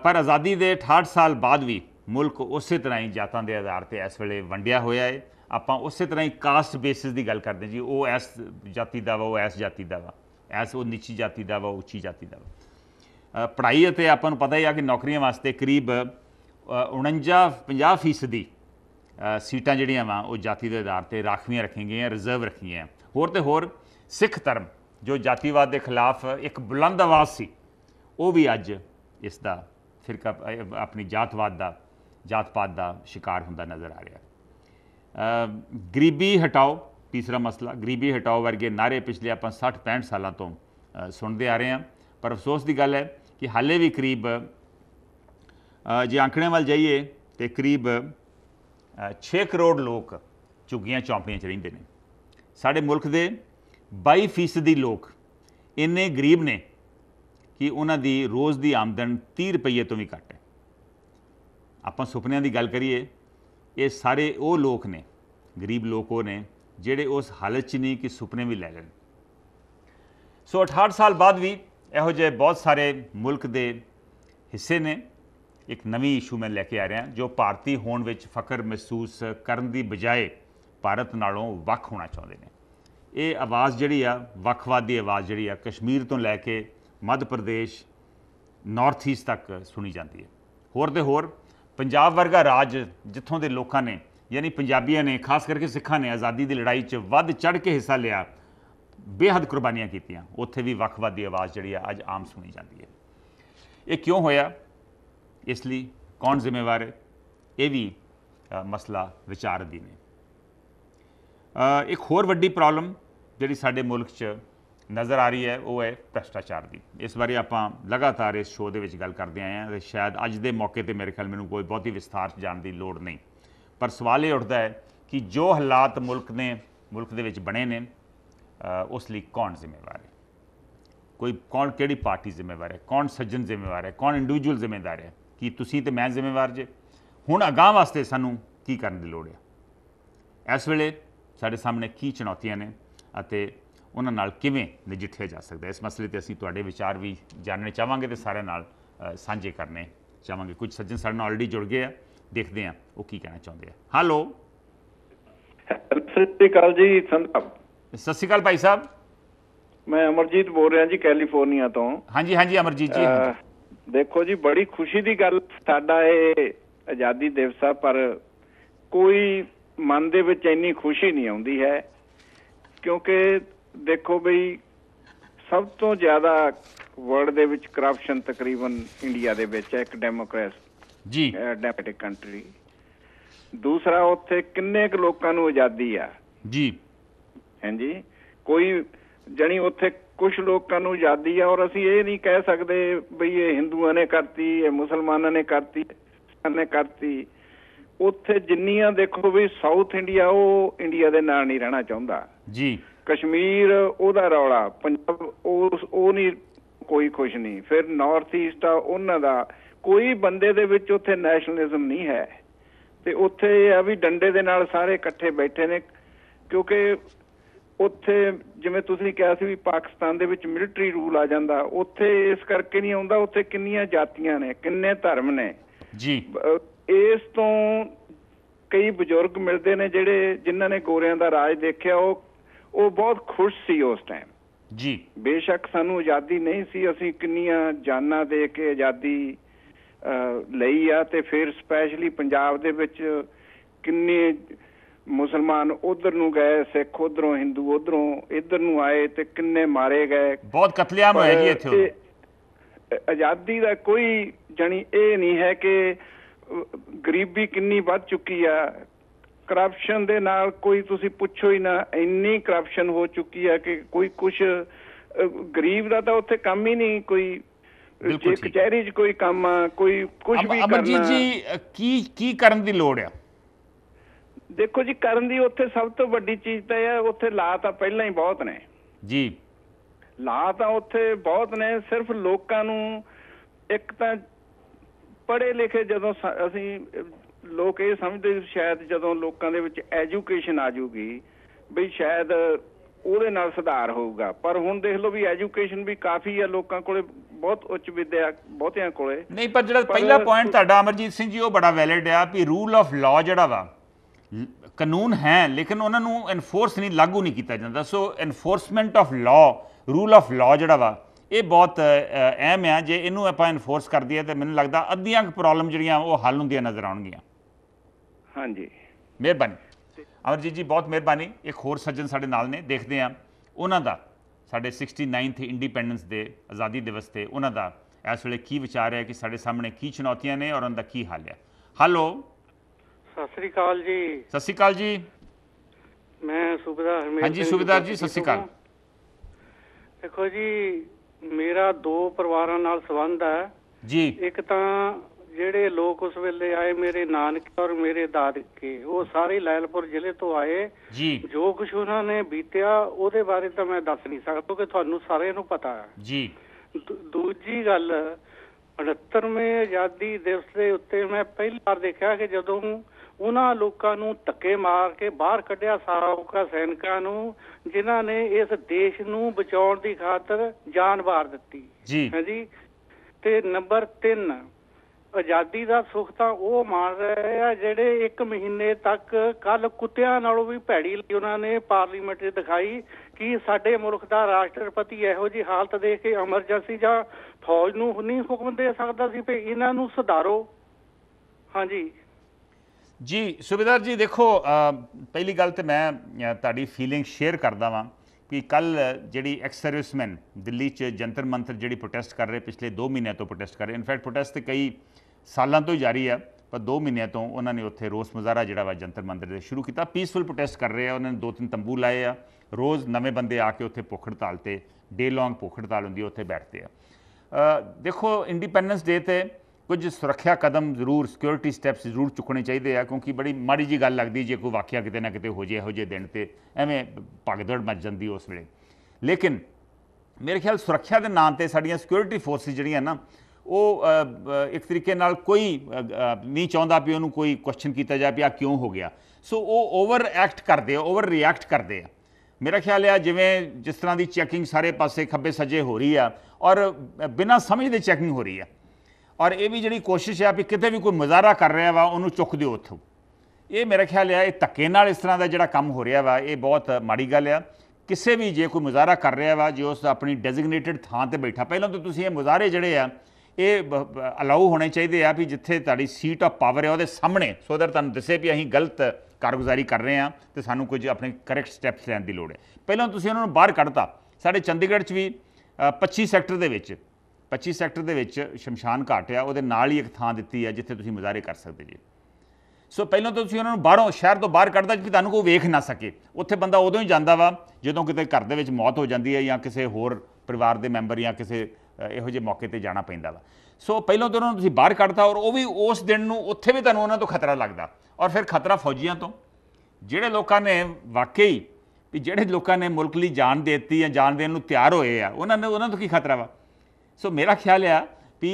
ਪਰ ਆਜ਼ਾਦੀ ਦੇ 68 ਸਾਲ ਬਾਅਦ ਵੀ ਮੁਲਕ ਉਸੇ ਤਰ੍ਹਾਂ ਹੀ ਜਾਤਾਂ ਦੇ ਆਧਾਰ ਤੇ ਇਸ ਵੇਲੇ ਵੰਡਿਆ ਹੋਇਆ ਹੈ। ਆਪਾਂ ਉਸੇ ਤਰ੍ਹਾਂ ਹੀ ਕਾਸਟ ਬੇਸਿਸ ਦੀ ਗੱਲ ਕਰਦੇ ਜੀ ਉਹ ਇਸ ਜਾਤੀ ਦਾ ਵਾ ਉਹ ਇਸ ਜਾਤੀ ਦਾ ਵਾ ਐਸ ਉਹ ਨੀਚੀ ਜਾਤੀ ਦਾ ਵਾ ਉਹ ਉੱਚੀ ਜਾਤੀ ਦਾ ਵਾ। ਪੜ੍ਹਾਈ ਅਤੇ ਆਪਾਂ ਨੂੰ ਪਤਾ ਹੀ ਆ ਕਿ ਨੌਕਰੀਆਂ ਵਾਸਤੇ ਕਰੀਬ ਅ, 49 50 ਫੀਸਦੀ ਸੀਟਾਂ ਜਿਹੜੀਆਂ ਵਾ, ਉਹ ਜਾਤੀ ਦੇ ਆਧਾਰ ਤੇ ਰਾਖਵੀਆਂ ਰੱਖੀਆਂ ਗਈਆਂ ਰਿਜ਼ਰਵ ਰੱਖੀਆਂ ਗਈਆਂ। ਹੋਰ ਤੇ ਹੋਰ, ਸਿੱਖ ਧਰਮ, ਜੋ ਜਾਤੀਵਾਦ ਦੇ ਖਿਲਾਫ ਇੱਕ ਬੁਲੰਦ ਆਵਾਜ਼ ਸੀ, ਉਹ ਵੀ ਅੱਜ ਇਸ ਦਾ ਫਿਰਕਾ ਆਪਣੀ ਜਾਤਵਾਦ ਦਾ ਜਾਤ ਪਾਤ ਦਾ ਸ਼ਿਕਾਰ ਹੁੰਦਾ ਨਜ਼ਰ ਆ ਰਿਹਾ। ਗਰੀਬੀ ਹਟਾਓ, ਤੀਸਰਾ ਮਸਲਾ, ਗਰੀਬੀ ਹਟਾਓ ਵਰਗੇ ਨਾਰੇ ਪਿਛਲੇ ਆਪਾਂ 60 65 ਸਾਲਾਂ ਤੋਂ ਸੁਣਦੇ ਆ ਰਹੇ ਹਾਂ। ਪਰ ਅਫਸੋਸ ਦੀ ਗੱਲ ਹੈ ਕਿ ਹਾਲੇ ਵੀ ਕਰੀਬ ਜੇ ਆંકੜਿਆਂ ਵੱਲ ਜਾਈਏ, ਤੇ ਕਰੀਬ 6 ਕਰੋੜ ਲੋਕ ਝੁੱਗੀਆਂ ਚੌਂਪੜੀਆਂ 'ਚ ਰਹਿੰਦੇ ਨੇ। ਸਾਡੇ ਮੁਲਕ ਦੇ 22 ਫੀਸਦੀ ਲੋਕ ਇੰਨੇ ਗਰੀਬ ਨੇ ਕਿ ਉਹਨਾਂ ਦੀ ਰੋਜ਼ ਦੀ ਆਮਦਨ 30 ਰੁਪਏ ਤੋਂ ਵੀ ਘੱਟ ਹੈ। ਆਪਾਂ ਸੁਪਨਿਆਂ ਦੀ ਗੱਲ ਕਰੀਏ, ਇਹ ਸਾਰੇ ਉਹ ਲੋਕ ਨੇ, ਗਰੀਬ ਲੋਕ ਉਹ ਨੇ, ਜਿਹੜੇ ਉਸ ਹਾਲਤ 'ਚ ਨਹੀਂ ਕਿ ਸੁਪਨੇ ਵੀ ਲੈ ਲੈਣ। ਸੋ 68 ਸਾਲ ਬਾਅਦ ਵੀ ਇਹੋ ਜਿਹੇ ਬਹੁਤ ਸਾਰੇ ਮੁਲਕ ਦੇ ਹਿੱਸੇ ਨੇ। ਇੱਕ ਨਵੀਂ ਇਸ਼ੂ ਮੈਂ ਲੈ ਕੇ ਆ ਰਿਹਾ, ਜੋ ਭਾਰਤੀ ਹੋਣ ਵਿੱਚ ਫਖਰ ਮਹਿਸੂਸ ਕਰਨ ਦੀ ਬਜਾਏ ਭਾਰਤ ਨਾਲੋਂ ਵੱਖ ਹੋਣਾ ਚਾਹੁੰਦੇ ਨੇ। ਇਹ ਆਵਾਜ਼ ਜਿਹੜੀ ਆ, ਵੱਖਵਾਦੀ ਆਵਾਜ਼ ਜਿਹੜੀ ਆ, ਕਸ਼ਮੀਰ ਤੋਂ ਲੈ ਕੇ ਮੱਧ ਪ੍ਰਦੇਸ਼ ਨਾਰਥ ਈਸਟ ਤੱਕ ਸੁਣੀ ਜਾਂਦੀ ਹੈ। ਹੋਰ ਤੇ ਹੋਰ, ਪੰਜਾਬ ਵਰਗਾ ਰਾਜ ਜਿੱਥੋਂ ਦੇ ਲੋਕਾਂ ਨੇ, ਯਾਨੀ ਪੰਜਾਬੀਆਂ ਨੇ, ਖਾਸ ਕਰਕੇ ਸਿੱਖਾਂ ਨੇ ਆਜ਼ਾਦੀ ਦੀ ਲੜਾਈ 'ਚ ਵੱਧ ਚੜ ਕੇ ਹਿੱਸਾ ਲਿਆ, ਬੇਹੱਦ ਕੁਰਬਾਨੀਆਂ ਕੀਤੀਆਂ, ਉੱਥੇ ਵੀ ਵੱਖਵਾਦੀ ਆਵਾਜ਼ ਜਿਹੜੀ ਆ, ਅੱਜ ਆਮ ਸੁਣੀ ਜਾਂਦੀ ਹੈ। ਇਹ ਕਿਉਂ ਹੋਇਆ? ਇਸ ਲਈ ਕੌਣ ਜ਼ਿੰਮੇਵਾਰ ਹੈ? ਇਹ ਵੀ ਮਸਲਾ ਵਿਚਾਰ ਅਧੀਨ ਨੇ। ਇੱਕ ਹੋਰ ਵੱਡੀ ਪ੍ਰੋਬਲਮ ਜਿਹੜੀ ਸਾਡੇ ਮੁਲਕ 'ਚ ਨਜ਼ਰ ਆ ਰਹੀ ਹੈ, ਉਹ ਹੈ ਭ੍ਰਸ਼ਟਾਚਾਰ ਦੀ। ਇਸ ਬਾਰੇ ਆਪਾਂ ਲਗਾਤਾਰ ਇਸ ਸ਼ੋਅ ਦੇ ਵਿੱਚ ਗੱਲ ਕਰਦੇ ਆਏ ਹਾਂ ਤੇ ਸ਼ਾਇਦ ਅੱਜ ਦੇ ਮੌਕੇ ਤੇ ਮੇਰੇ ਖਿਆਲ ਮੈਨੂੰ ਕੋਈ ਬਹੁਤੀ ਵਿਸਥਾਰ 'ਚ ਜਾਣ ਦੀ ਲੋੜ ਨਹੀਂ। ਪਰ ਸਵਾਲ ਇਹ ਉੱਠਦਾ ਹੈ ਕਿ ਜੋ ਹਾਲਾਤ ਮੁਲਕ ਨੇ, ਮੁਲਕ ਦੇ ਵਿੱਚ ਬਣੇ ਨੇ ਉਸ ਲਈ ਕੌਣ ਜ਼ਿੰਮੇਵਾਰ ਹੈ? ਕੋਈ ਕੌਣ ਕਿਹੜੀ ਪਾਰਟੀ ਜ਼ਿੰਮੇਵਾਰ ਹੈ? ਕੌਣ ਸੱਜਣ ਜ਼ਿੰਮੇਵਾਰ ਹੈ? ਕੌਣ ਇੰਡੀਵਿਜੂਅਲ ਜ਼ਿੰਮੇਵਾਰ ਹੈ? ਕੀ ਤੁਸੀਂ ਤੇ ਮੈਂ ਜ਼ਿੰਮੇਵਾਰ ਜੇ। ਹੁਣ ਅਗਾਂਹ ਵਾਸਤੇ ਸਾਨੂੰ ਕੀ ਕਰਨ ਦੀ ਲੋੜ ਹੈ ਇਸ ਵੇਲੇ ਸਾਡੇ ਸਾਹਮਣੇ ਕੀ ਚੁਣੌਤੀਆਂ ਨੇ ਅਤੇ ਉਹਨਾਂ ਨਾਲ ਕਿਵੇਂ ਨਜਿੱਠਿਆ ਜਾ ਸਕਦਾ? ਇਸ ਮਸਲੇ ਤੇ ਅਸੀਂ ਤੁਹਾਡੇ ਵਿਚਾਰ ਵੀ ਜਾਣਨੇ ਚਾਹਾਂਗੇ ਤੇ ਸਾਰਿਆਂ ਨਾਲ ਸਾਂਝੇ ਕਰਨੇ ਚਾਹਾਂਗੇ। ਕੁਝ ਸੱਜਣ ਸਾਡੇ ਨਾਲ ਆਲਰੇਡੀ ਜੁੜ ਗਏ ਆ ਦੇਖਦੇ ਆ ਉਹ ਕੀ ਕਹਿਣਾ ਚਾਹੁੰਦੇ ਆ। ਹੈਲੋ ਸਤਿ ਸ਼੍ਰੀ ਅਕਾਲ ਜੀ ਸੰਧਾਬ ਸਤਿ ਸ਼੍ਰੀ ਅਕਾਲ ਭਾਈ ਸਾਹਿਬ। ਮੈਂ ਅਮਰਜੀਤ ਬੋਲ ਰਿਹਾ ਜੀ ਕੈਲੀਫੋਰਨੀਆ ਤੋਂ। ਹਾਂਜੀ ਹਾਂਜੀ ਅਮਰਜੀਤ ਜੀ ਦੇਖੋ ਜੀ ਬੜੀ ਖੁਸ਼ੀ ਦੀ ਗੱਲ ਸਾਡਾ ਇਹ ਆਜ਼ਾਦੀ ਦਿਵਸ ਆ ਪਰ ਕੋਈ ਮਨ ਦੇ ਵਿੱਚ ਇੰਨੀ ਖੁਸ਼ੀ ਨਹੀਂ ਆਉਂਦੀ ਹੈ ਕਿਉਂਕਿ ਦੇਖੋ ਬਈ ਸਭ ਤੋਂ ਜ਼ਿਆਦਾ ਵਰਲਡ ਦੇ ਵਿੱਚ ਕਰਪਸ਼ਨ ਤਕਰੀਬਨ ਇੰਡੀਆ ਦੇ ਵਿੱਚ ਹੈ ਇੱਕ ਡੈਮੋਕ੍ਰੇਸੀ ਜੀ। ਡੈਮੋਕ੍ਰੈਟਿਕ ਕੰਟਰੀ ਦੂਸਰਾ ਉੱਥੇ ਕਿੰਨੇ ਕੁ ਲੋਕਾਂ ਨੂੰ ਆਜ਼ਾਦੀ ਆ। ਜੀ। ਹਾਂਜੀ ਕੋਈ ਜਣੀ ਉੱਥੇ ਕੁਝ ਲੋਕਾਂ ਨੂੰ ਆਜ਼ਾਦੀ ਆ ਔਰ ਅਸੀਂ ਇਹ ਨਹੀਂ ਕਹਿ ਸਕਦੇ ਬਈ ਇਹ ਹਿੰਦੂਆਂ ਨੇ ਕਰਤੀ ਇਹ ਮੁਸਲਮਾਨਾਂ ਨੇ ਕਰਤੀ ਨੇ ਕਰਤੀ। ਉੱਥੇ ਜਿੰਨੀਆਂ ਦੇਖੋ ਵੀ ਸਾਊਥ ਇੰਡੀਆ ਉਹ ਇੰਡੀਆ ਦੇ ਨਾਲ ਨਹੀਂ ਰਹਿਣਾ ਚਾਹੁੰਦਾ। ਜੀ। ਕਸ਼ਮੀਰ ਉਹਦਾ ਰੌਲਾ ਪੰਜਾਬ ਉਹ ਉਹ ਨਹੀਂ ਕੋਈ ਖੁਸ਼ ਨਹੀਂ। ਫਿਰ ਨਾਰਥ ਈਸਟ ਆ ਉਹਨਾਂ ਦਾ। ਕੋਈ ਬੰਦੇ ਦੇ ਵਿੱਚ ਉੱਥੇ ਨੈਸ਼ਨਲਿਜ਼ਮ ਨਹੀਂ ਹੈ। ਤੇ ਉੱਥੇ ਇਹ ਆ ਵੀ ਡੰਡੇ ਦੇ ਨਾਲ ਸਾਰੇ ਇਕੱਠੇ ਬੈਠੇ ਨੇ ਕਿਉਂਕਿ ਉੱਥੇ ਜਿਵੇਂ ਤੁਸੀਂ ਕਿਹਾ ਸੀ ਵੀ ਪਾਕਿਸਤਾਨ ਦੇ ਵਿੱਚ ਮਿਲਟਰੀ ਰੂਲ ਆ ਜਾਂਦਾ ਉੱਥੇ ਇਸ ਕਰਕੇ ਨਹੀਂ ਆਉਂਦਾ ਉੱਥੇ ਕਿੰਨੀਆਂ ਜਾਤੀਆਂ ਨੇ ਕਿੰਨੇ ਧਰਮ ਨੇ। ਜੀ। ਇਸ ਤੋਂ ਕਈ ਬਜ਼ੁਰਗ ਮਿਲਦੇ ਨੇ ਜਿਹੜੇ ਜਿਨ੍ਹਾਂ ਨੇ ਗੋਰਿਆਂ ਦਾ ਰਾਜ ਦੇਖਿਆ ਉਹ ਉਹ ਬਹੁਤ ਖੁਸ਼ ਸੀ ਉਸ ਟਾਈਮ ਜੀ। ਬੇਸ਼ੱਕ ਸਾਨੂੰ ਆਜ਼ਾਦੀ ਨਹੀਂ ਸੀ ਅਸੀਂ ਕਿੰਨੀਆਂ ਜਾਨਾਂ ਦੇ ਕੇ ਆਜ਼ਾਦੀ ਲਈ ਆ ਤੇ ਫਿਰ ਸਪੈਸ਼ਲੀ ਪੰਜਾਬ ਦੇ ਵਿੱਚ ਕਿੰਨੇ ਮੁਸਲਮਾਨ ਉਧਰ ਨੂੰ ਗਏ ਸਿੱਖ ਉਧਰੋਂ ਹਿੰਦੂ ਉਧਰੋਂ ਇੱਧਰ ਨੂੰ ਆਏ ਤੇ ਕਿੰਨੇ ਮਾਰੇ ਗਏ। ਬਹੁਤ ਕਤਲੇਆਮ ਹੋਇਆ ਜੀ ਇੱਥੇ ਆਜ਼ਾਦੀ ਦਾ ਕੋਈ ਜਣੀ ਇਹ ਨਹੀਂ ਹੈ ਕਿ ਗਰੀਬੀ ਕਿੰਨੀ ਵੱਧ ਚੁੱਕੀ ਆ। ਕਰਪਸ਼ਨ ਦੇ ਨਾਲ ਕੋਈ ਤੁਸੀਂ ਪੁੱਛੋ ਹੀ ਨਾ ਇੰਨੀ ਕਰਪਸ਼ਨ ਹੋ ਚੁੱਕੀ ਆ ਕਿ ਕੋਈ ਕੁਝ ਗਰੀਬ ਦਾ ਤਾਂ ਉੱਥੇ ਕੰਮ ਹੀ ਨਹੀਂ ਕੋਈ ਜੇ। ਕਚਹਿਰੀ 'ਚ ਕੋਈ ਕੰਮ ਆ ਕੋਈ ਕੁਝ ਵੀ ਅਮਰਜੀਤ ਕਰਨਾ ਜੀ ਅ, ਕੀ ਕੀ ਕਰਨ ਦੀ ਲੋੜ ਆ? ਦੇਖੋ ਜੀ ਕਰਨ ਦੀ ਉੱਥੇ ਸਭ ਤੋਂ ਵੱਡੀ ਚੀਜ਼ ਤਾਂ ਇਹ ਹੈ ਉੱਥੇ ਲਾ ਤਾਂ ਪਹਿਲਾਂ ਹੀ ਬਹੁਤ ਨੇ। ਜੀ। ਲਾ ਤਾਂ ਉੱਥੇ ਬਹੁਤ ਨੇ ਸਿਰਫ ਲੋਕਾਂ ਨੂੰ ਇੱਕ ਤਾਂ ਪੜ੍ਹੇ ਲਿਖੇ ਜਦੋਂ ਅਸੀਂ ਲੋਕ ਇਹ ਸਮਝਦੇ ਸ਼ਾਇਦ ਜਦੋਂ ਲੋਕਾਂ ਦੇ ਵਿੱਚ ਐਜੂਕੇਸ਼ਨ ਆ ਜੂਗੀ ਵੀ ਸ਼ਾਇਦ ਉਹਦੇ ਨਾਲ ਸੁਧਾਰ ਹੋਊਗਾ। ਪਰ ਹੁਣ ਦੇਖ ਲਓ ਵੀ ਐਜੂਕੇਸ਼ਨ ਵੀ ਕਾਫੀ ਆ ਲੋਕਾਂ ਕੋਲੇ ਬਹੁਤ ਉੱਚ ਵਿਦਿਆ ਬਹੁਤਿਆਂ ਕੋਲੇ। ਨਹੀਂ ਪਰ ਜਿਹੜਾ ਪਹਿਲਾ ਪੁਆਇੰਟ ਤੁਹਾਡਾ ਅਮਰਜੀਤ ਸਿੰਘ ਜੀ ਉਹ ਬੜਾ ਵੈਲਿਡ ਆ ਵੀ ਰੂਲ ਆਫ ਲਾਅ ਜਿਹੜਾ ਵਾ ਕਾਨੂੰਨ ਹੈ ਲੇਕਿਨ ਉਹਨਾਂ ਨੂੰ ਐਨਫੋਰਸ ਨਹੀਂ ਲਾਗੂ ਨਹੀਂ ਕੀਤਾ ਜਾਂਦਾ। So enforcement of law rule of law ਜਿਹੜਾ ਵਾ ਇਹ ਬਹੁਤ ਅਹਿਮ ਆ। ਜੇ ਇਹਨੂੰ ਆਪਾਂ ਐਨਫੋਰਸ ਕਰ ਦਈਏ ਤੇ ਮੈਨੂੰ ਲੱਗਦਾ ਅੱਧੀਆਂ ਪ੍ਰੋਬਲਮ ਜਿਹੜੀਆਂ ਉਹ ਹੱਲ ਹੁੰਦੀਆਂ ਨਜ਼ਰ ਆਉਣਗੀਆਂ। ਹਾਂਜੀ। ਮਿਹਰਬਾਨੀ। ਅਮਰਜੀਤ ਜੀ ਬਹੁਤ ਮਿਹਰਬਾਨੀ। ਇੱਕ ਹੋਰ ਸੱਜਣ ਸਾਡੇ ਨਾਲ ਨੇ ਦੇਖਦੇ ਆ ਉਹਨਾਂ ਦਾ ਸਾਡੇ 69th ਇੰਡੀਪੈਂਡੈਂਸ ਦੇ ਆਜ਼ਾਦੀ ਦਿਵਸ ਤੇ ਉਹਨਾਂ ਦਾ ਇਸ ਵੇਲੇ ਕੀ ਵਿਚਾਰ ਹੈ ਕਿ ਸਾਡੇ ਸਾਹਮਣੇ ਕੀ ਚੁਣੌਤੀਆਂ ਨੇ ਔਰ ਉਹਨਾਂ ਦਾ ਕੀ ਹੱਲ ਹੈ। ਹੈਲੋ ਸਤਿ ਸ੍ਰੀ ਅਕਾਲ ਜੀ। ਸਤਿ ਸ਼੍ਰੀ ਅਕਾਲ ਜੀ। ਮੈਂ ਸੂਬੇਦਾਰ ਹਰਮੇਲ ਹਾਂਜੀ, ਸੂਬੇਦਾਰ ਜੀ, ਸਤਿ ਸ੍ਰੀ ਅਕਾਲ। ਦੇਖੋ ਜੀ ਮੇਰਾ ਦੋ ਪਰਿਵਾਰਾਂ ਨਾਲ ਸੰਬੰਧ ਹੈ। ਜੀ। ਇੱਕ ਤਾਂ ਜਿਹੜੇ ਲੋਕ ਉਸ ਵੇਲੇ ਆਏ ਮੇਰੇ ਨਾਨਕੇ ਔਰ ਮੇਰੇ ਦਾਦਕੇ ਉਹ ਸਾਰੇ ਲੈਲਪੁਰ ਜ਼ਿਲ੍ਹੇ ਤੋਂ ਆਏ। ਜੀ। ਜੋ ਕੁਝ ਉਹਨਾਂ ਨੇ ਬੀਤਿਆ ਉਹਦੇ ਬਾਰੇ ਤਾਂ ਮੈਂ ਦੱਸ ਨਹੀਂ ਸਕਦਾ ਕਿ ਤੁਹਾਨੂੰ ਸਾਰਿਆਂ ਨੂੰ ਪਤਾ ਹੈ। ਜੀ। ਦੂਜੀ ਗੱਲ 69ਵੇਂ ਆਜ਼ਾਦੀ ਦਿਵਸ ਦੇ ਉੱਤੇ ਮੈਂ ਪਹਿਲੀ ਵਾਰ ਦੇਖਿਆ ਕਿ ਜਦੋਂ ਉਹਨਾਂ ਲੋਕਾਂ ਨੂੰ ਧੱਕੇ ਮਾਰ ਕੇ ਬਾਹਰ ਕੱਢਿਆ ਸਾਬਕਾ ਸੈਨਿਕਾਂ ਨੂੰ ਜਿਨ੍ਹਾਂ ਨੇ ਇਸ ਦੇਸ਼ ਨੂੰ ਬਚਾਉਣ ਦੀ ਖਾਤਰ ਜਾਨ ਵਾਰ ਦਿੱਤੀ। ਜੀ। ਹਾਂਜੀ? ਤੇ ਨੰਬਰ 3 ਆਜ਼ਾਦੀ ਦਾ ਸੁੱਖ ਤਾਂ ਉਹ ਮਾਣ ਰਹੇ ਆ ਜਿਹੜੇ 1 ਮਹੀਨੇ ਤੱਕ ਕੱਲ ਕੁੱਤਿਆਂ ਨਾਲੋਂ ਵੀ ਭੈੜੀ ਲਈ ਉਹਨਾਂ ਨੇ ਪਾਰਲੀਮੈਂਟ 'ਚ ਦਿਖਾਈ ਕਿ ਸਾਡੇ ਮੁਲਕ ਦਾ ਰਾਸ਼ਟਰਪਤੀ ਇਹੋ ਜੀ ਹਾਲਤ ਦੇਖ ਕੇ ਐਮਰਜੈਂਸੀ ਜਾਂ ਫੌਜ ਨੂੰ ਨਹੀਂ ਹੁਕਮ ਦੇ ਸਕਦਾ ਸੀ ਵੀ ਇਹਨਾਂ ਨੂੰ ਸੁਧਾਰੋ। ਹਾਂਜੀ। ਜੀ, ਸੁਬੇਦਾਰ ਜੀ, ਦੇਖੋ ਪਹਿਲੀ ਗੱਲ ਤੇ ਮੈਂ ਤੁਹਾਡੀ ਫੀਲਿੰਗ ਸ਼ੇਅਰ ਕਰਦਾ ਵਾਂ ਕਿ ਕੱਲ ਜਿਹੜੀ ਐਕਸ ਸਰਵਿਸਮੈਨ ਦਿੱਲੀ 'ਚ ਜੰਤਰ ਮੰਤਰ ਜਿਹੜੀ ਪ੍ਰੋਟੈਸਟ ਕਰ ਰਹੇ, ਪਿਛਲੇ 2 ਮਹੀਨਿਆਂ ਤੋਂ ਪ੍ਰੋਟੈਸਟ ਕਰ ਰਹੇ। ਇਨਫੈਕਟ ਪ੍ਰੋਟੈਸਟ ਕਈ ਸਾਲਾਂ ਤੋਂ ਹੀ ਜਾਰੀ ਆ, ਪਰ 2 ਮਹੀਨਿਆਂ ਤੋਂ ਉਹਨਾਂ ਨੇ ਉੱਥੇ ਰੋਸ ਮੁਜ਼ਾਹਰਾ ਜਿਹੜਾ ਵਾ ਜੰਤਰ ਮੰਤਰ ਦੇ ਸ਼ੁਰੂ ਕੀਤਾ। ਪੀਸਫੁਲ ਪ੍ਰੋਟੈਸਟ ਕਰ ਰਹੇ ਆ, ਉਹਨਾਂ ਨੇ ਦੋ ਤਿੰਨ ਤੰਬੂ ਲਾਏ ਆ। ਰੋਜ਼ ਨਵੇਂ ਬੰਦੇ ਆ ਕੇ ਉੱਥੇ ਭੁੱਖ ਹੜਤਾਲ ਤੇ ਡੇ ਲੌਂਗ ਭੁੱਖ ਹੜਤਾਲ ਹੁੰਦੀ ਆ, ਉੱਥੇ ਬੈਠਦੇ ਆ। ਦੇਖੋ ਇੰਡੀਪੈਂਡੈਂਸ ਡੇ ਤੇ ਕੁਝ ਸੁਰੱਖਿਆ ਕਦਮ ਜ਼ਰੂਰ ਸਿਕਿਉਰਿਟੀ ਸਟੈਪਸ ਜ਼ਰੂਰ ਚੁੱਕਣੇ ਚਾਹੀਦੇ ਆ, ਕਿਉਂਕਿ ਬੜੀ ਮਾੜੀ ਜੀ ਗੱਲ ਲੱਗਦੀ ਜੇ ਕੋਈ ਵਾਕਿਆ ਕਿਤੇ ਨਾ ਕਿਤੇ ਹੋ ਜੇ, ਇਹੋ ਜਿਹੇ ਦਿਨ ਤੇ ਐਵੇਂ ਭਗਦੜ ਮਚ ਜਾਂਦੀ ਉਸ ਵੇਲੇ। ਲੇਕਿਨ ਮੇਰੇ ਖਿਆਲ ਸੁਰੱਖਿਆ ਦੇ ਨਾਂ ਤੇ ਸਾਡੀਆਂ ਸਿਕਿਉਰਿਟੀ ਫੋਰਸਿਸ ਜਿਹੜੀਆਂ ਨਾ, ਉਹ ਇੱਕ ਤਰੀਕੇ ਨਾਲ ਕੋਈ ਨਹੀਂ ਚਾਹੁੰਦਾ ਵੀ ਉਹਨੂੰ ਕੋਈ ਕੁਐਸਚਨ ਕੀਤਾ ਜਾਏ ਵੀ ਆ ਕਿਉਂ ਹੋ ਗਿਆ। ਸੋ ਉਹ ਓਵਰ ਐਕਟ ਕਰਦੇ ਆ ਓਵਰ ਰਿਐਕਟ ਕਰਦੇ ਆ। ਮੇਰਾ ਖਿਆਲ ਆ ਜਿਵੇਂ ਜਿਸ ਤਰ੍ਹਾਂ ਦੀ ਚੈਕਿੰਗ ਸਾਰੇ ਪਾਸੇ ਖੱਬੇ ਸੱਜੇ ਹੋ ਰਹੀ ਆ, ਔਰ ਬਿਨਾਂ ਸਮਝ ਦੇ ਚੈਕਿੰਗ ਹੋ ਰਹੀ ਆ। ਔਰ ਇਹ ਵੀ ਜਿਹੜੀ ਕੋਸ਼ਿਸ਼ ਆ ਵੀ ਕਿਤੇ ਵੀ ਕੋਈ ਮੁਜ਼ਾਹਰਾ ਕਰ ਰਿਹਾ ਵਾ ਉਹਨੂੰ ਚੁੱਕ ਦਿਓ ਉੱਥੋਂ। ਇਹ ਮੇਰਾ ਖਿਆਲ ਆ ਇਹ ਧੱਕੇ ਨਾਲ ਇਸ ਤਰ੍ਹਾਂ ਦਾ ਜਿਹੜਾ ਕੰਮ ਹੋ ਰਿਹਾ ਵਾ ਇਹ ਬਹੁਤ ਮਾੜੀ ਗੱਲ ਆ। ਕਿਸੇ ਵੀ ਜੇ ਕੋਈ ਮੁਜ਼ਾਹਰਾ ਕਰ ਰਿਹਾ ਵਾ ਜੇ ਉਸ ਆਪਣੀ ਡੈਜ਼ਿਗਨੇਟਿਡ ਥਾਂ ਤੇ ਬੈਠਾ ਪਹਿਲਾਂ ਤਾਂ ਤੁਸੀਂ ਇਹ ਮੁਜ਼ਾਹਰੇ ਜਿਹੜੇ ਆ ਇਹ ਅਲਾਉ ਹੋਣੇ ਚਾਹੀਦੇ ਆ ਵੀ ਜਿੱਥੇ ਤੁਹਾਡੀ ਸੀਟ ਆਫ ਪਾਵਰ ਹੈ ਉਹਦੇ ਸਾਹਮਣੇ ਸੋ that ਤੁਹਾਨੂੰ ਦੱਸੇ ਵੀ ਅਸੀਂ ਗਲਤ ਕਾਰਗੁਜ਼ਾਰੀ ਕਰ ਰਹੇ ਆ ਤੇ ਸਾਨੂੰ ਕੁਝ ਆਪਣੇ ਕਰੈਕਟ ਸਟੈਪਸ ਲੈਣ ਦੀ ਲੋੜ ਹੈ। ਪਹਿਲਾਂ ਤੁਸੀਂ ਉਹਨਾਂ ਨੂੰ ਬਾਹਰ ਕੱਢਤਾ। ਸਾਡੇ ਚੰਡੀਗੜ੍ਹ 'ਚ ਵੀ ਅ, 25 ਸੈਕਟਰ ਦੇ ਵਿੱਚ 25 ਸੈਕਟਰ ਦੇ ਵਿੱਚ ਸ਼ਮਸ਼ਾਨ ਘਾਟ ਆ, ਉਹਦੇ ਨਾਲ ਹੀ ਇੱਕ ਥਾਂ ਦਿੱਤੀ ਹੈ ਜਿੱਥੇ ਤੁਸੀਂ ਮੁਜ਼ਾਹਰੇ ਕਰ ਸਕਦੇ ਜੀ। ਸੋ ਪਹਿਲਾਂ ਤਾਂ ਤੁਸੀਂ ਉਹਨਾਂ ਨੂੰ ਬਾਹਰੋਂ, ਸ਼ਹਿਰ ਤੋਂ ਬਾਹਰ ਕੱਢਦਾ ਕਿ ਤੁਹਾਨੂੰ ਕੋਈ ਵੇਖ ਨਾ ਸਕੇ। ਉੱਥੇ ਬੰਦਾ ਉਦੋਂ ਹੀ ਜਾਂਦਾ ਵਾ, ਜਦੋਂ ਕਿਤੇ ਘਰ ਦੇ ਵਿੱਚ ਮੌਤ ਹੋ ਜਾਂਦੀ ਹੈ ਜਾਂ ਕਿਸੇ ਹੋਰ ਪਰਿਵਾਰ ਦੇ ਮੈਂਬਰ ਜਾਂ ਕਿਸੇ ਇਹੋ ਜਿਹੇ ਮੌਕੇ ਤੇ ਜਾਣਾ ਪੈਂਦਾ ਵਾ। ਸੋ ਪਹਿਲਾਂ ਤਾਂ ਉਹਨਾਂ ਨੂੰ ਤੁਸੀਂ ਬਾਹਰ ਕੱਢਤਾ ਔਰ ਉਹ ਵੀ ਉਸ ਦਿਨ ਨੂੰ ਉੱਥੇ ਵੀ ਤੁਹਾਨੂੰ ਉਹਨਾਂ ਤੋਂ ਖਤਰਾ ਲੱਗਦਾ। ਔਰ ਫਿਰ ਖਤਰਾ ਫੌਜੀਆਂ ਤੋਂ। ਜਿਹੜੇ ਲੋਕਾਂ ਨੇ ਵਾਕਈ ਵੀ ਜਿਹੜੇ ਲੋਕਾਂ ਨੇ ਮੁਲਕ ਲਈ ਜਾਨ ਦੇ ਦਿੱਤੀ ਜਾਂ ਜਾਨ ਦੇਣ ਨੂੰ ਤਿਆਰ ਹੋਏ ਆ, ਉਹਨਾਂ ਨੇ, ਉਹਨਾਂ ਤੋਂ ਕੀ ਖਤਰਾ ਵਾ? ਸੋ ਮੇਰਾ ਖਿਆਲ ਆ ਵੀ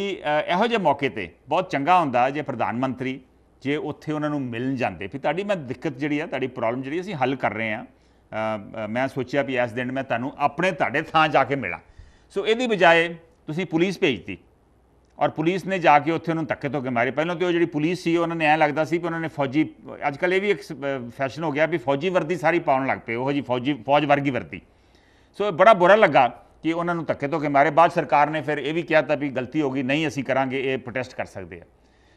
ਇਹੋ ਜਿਹੇ ਮੌਕੇ ਤੇ ਬਹੁਤ ਚੰਗਾ ਹੁੰਦਾ ਜੇ ਪ੍ਰਧਾਨ ਮੰਤਰੀ ਜੇ ਉੱਥੇ ਉਹਨਾਂ ਨੂੰ ਮਿਲਣ ਜਾਂਦੇ। ਵੀ ਤੁਹਾਡੀ ਮੈਂ ਦਿੱਕਤ ਜਿਹੜੀ ਆ, ਤੁਹਾਡੀ ਪ੍ਰੋਬਲਮ ਜਿਹੜੀ ਅਸੀਂ ਹੱਲ ਕਰ ਰਹੇ ਆ। ਮੈਂ ਸੋਚਿਆ ਵੀ ਇਸ ਦਿਨ ਮੈਂ ਤੁਹਾਨੂੰ ਆਪਣੇ ਤੁਹਾਡੇ ਥਾਂ ਜਾ ਕੇ ਮਿਲਾਂ। ਸੋ ਇਹਦੀ ਬਜਾਏ ਤੁਸੀਂ ਪੁਲਿਸ ਭੇਜਤੀ ਔਰ ਪੁਲਿਸ ਨੇ ਜਾ ਕੇ ਉੱਥੇ ਉਹਨਾਂ ਉਹਨੂੰ ਧੱਕੇ ਧੋਕੇ ਮਾਰੇ। ਪਹਿਲਾਂ ਤੇ ਉਹ ਜਿਹੜੀ ਪੁਲਿਸ ਸੀ, ਉਹਨਾਂ ਨੇ ਐਂ ਲੱਗਦਾ ਸੀ ਕਿ ਉਹਨਾਂ ਨੇ ਫੌਜੀ ਅੱਜ ਕੱਲ੍ਹ ਇਹ ਵੀ ਇੱਕ ਫੈਸ਼ਨ ਹੋ ਗਿਆ ਵੀ ਫੌਜੀ ਵਰਦੀ ਸਾਰੀ ਪਾਉਣ ਲੱਗ ਪਏ। ਉਹ ਜੀ ਫੌਜੀ, ਫੌਜ ਵਰਗੀ ਵਰਦੀ। ਸੋ ਇਹ ਬੜਾ ਬੁਰਾ ਲੱਗਾ। ਕਿ ਉਹਨਾਂ ਨੂੰ ਧੱਕੇ ਧੋਕੇ ਮਾਰੇ। ਬਾਅਦ ਸਰਕਾਰ ਨੇ ਫਿਰ ਇਹ ਵੀ ਕਿਹਾ ਤਾਂ ਵੀ ਗਲਤੀ ਹੋ ਗਈ, ਨਹੀਂ ਅਸੀਂ ਕਰਾਂਗੇ, ਇਹ ਪ੍ਰੋਟੈਸਟ ਕਰ ਸਕਦੇ ਆ।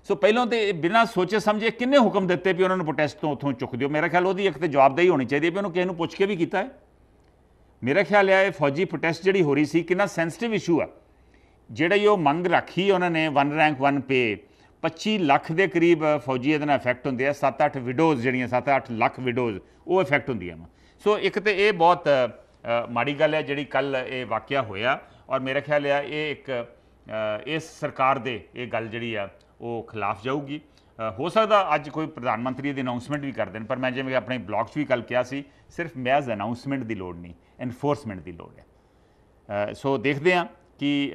ਸੋ ਪਹਿਲਾਂ ਤੇ ਇਹ ਬਿਨਾਂ ਸੋਚੇ ਸਮਝੇ ਕਿੰਨੇ ਹੁਕਮ ਦਿੱਤੇ ਵੀ ਉਹਨਾਂ ਨੂੰ ਪ੍ਰੋਟੈਸਟ ਤੋਂ ਉੱਥੋਂ ਚੁੱਕ ਦਿਓ? ਮੇਰਾ ਖਿਆਲ ਉਹਦੀ ਇੱਕ ਤੇ ਜਵਾਬਦੇਹੀ ਹੋਣੀ ਚਾਹੀਦੀ ਹੈ ਵੀ ਉਹਨੂੰ ਕਿਸੇ ਨੂੰ ਪੁੱਛ ਕੇ ਵੀ ਕੀਤਾ ਹੈ। ਮੇਰਾ ਖਿਆਲ ਹੈ ਇਹ ਫੌਜੀ ਪ੍ਰੋਟੈਸਟ ਜਿਹੜੀ ਹੋ ਰਹੀ ਸੀ, ਕਿੰਨਾ ਸੈਂਸਿਟਿਵ ਇਸ਼ੂ ਆ। ਜਿਹੜੀ ਉਹ ਮੰਗ ਰੱਖੀ ਉਹਨਾਂ ਨੇ one rank one pay 25 lakh ਦੇ ਕਰੀਬ ਫੌਜੀ ਇਹਦੇ ਨਾਲ ਇਫੈਕਟ ਹੁੰਦੇ ਆ। 7-8 ਵਿਡੋਜ਼ ਜਿਹੜੀਆਂ 7-8 ਲੱਖ ਵਿਡੋਜ਼ ਉਹ ਇਫੈਕਟ ਹੁੰਦੀਆਂ ਵਾ। ਸੋ ਇੱਕ ਤੇ ਇਹ ਬਹੁਤ ਮਾੜੀ ਗੱਲ ਹੈ ਜਿਹੜੀ ਕੱਲ ਇਹ ਵਾਕਿਆ ਹੋਇਆ ਔਰ ਮੇਰਾ ਖਿਆਲ ਹੈ ਇਹ ਇੱਕ ਇਸ ਸਰਕਾਰ ਦੇ ਇਹ ਗੱਲ ਜਿਹੜੀ ਆ, ਉਹ ਖਿਲਾਫ ਜਾਊਗੀ। ਹੋ ਸਕਦਾ ਅੱਜ ਕੋਈ ਪ੍ਰਧਾਨ ਮੰਤਰੀ ਦੀ ਅਨਾਉਂਸਮੈਂਟ ਵੀ ਕਰ ਦੇਣ, ਪਰ ਮੈਂ ਜਿਵੇਂ ਆਪਣੇ ਬਲੌਗ 'ਚ ਵੀ ਕੱਲ ਕਿਹਾ ਸੀ, ਸਿਰਫ ਮੈਜ਼ ਅਨਾਉਂਸਮੈਂਟ ਦੀ ਲੋੜ ਨਹੀਂ ਐਨਫੋਰਸਮੈਂਟ ਦੀ ਲੋੜ ਹੈ। ਸੋ ਦੇਖਦੇ ਹਾਂ ਕਿ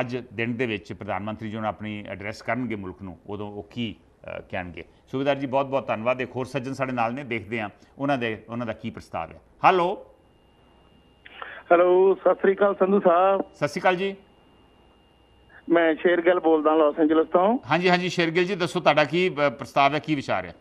ਅੱਜ ਦਿਨ ਦੇ ਵਿੱਚ ਪ੍ਰਧਾਨ ਮੰਤਰੀ ਜੋ ਆਪਣੀ ਐਡਰੈਸ ਕਰਨਗੇ ਮੁਲਕ ਨੂੰ, ਉਦੋਂ ਉਹ ਕੀ ਕਹਿਣਗੇ। ਸੁਬੇਦਾਰ ਜੀ ਬਹੁਤ ਬਹੁਤ ਧੰਨਵਾਦ। ਇੱਕ ਹੋਰ ਸੱਜਣ ਸਾਡੇ ਨਾਲ ਨੇ, ਦੇਖਦੇ ਹਾਂ ਉਹਨਾਂ ਦੇ, ਉਹਨਾਂ ਦਾ ਕੀ ਪ੍ਰਸਤਾਵ ਹੈ। ਹੈਲੋ ਹੈਲੋ ਸਤਿ ਸ੍ਰੀ ਅਕਾਲ ਸੰਧੂ ਸਾਹਿਬ। ਸਤਿ ਸ਼੍ਰੀ ਅਕਾਲ ਜੀ। ਮੈਂ ਸ਼ੇਰਗਿੱਲ ਬੋਲਦਾ ਲਾਸ ਐਂਜਲਸ ਤੋਂ। ਹਾਂਜੀ ਹਾਂਜੀ ਸ਼ੇਰਗਿਲ ਜੀ ਦੱਸੋ ਤੁਹਾਡਾ ਕੀ ਪ੍ਰਸਤਾਵ ਹੈ ਕੀ ਵਿਚਾਰ ਹੈ?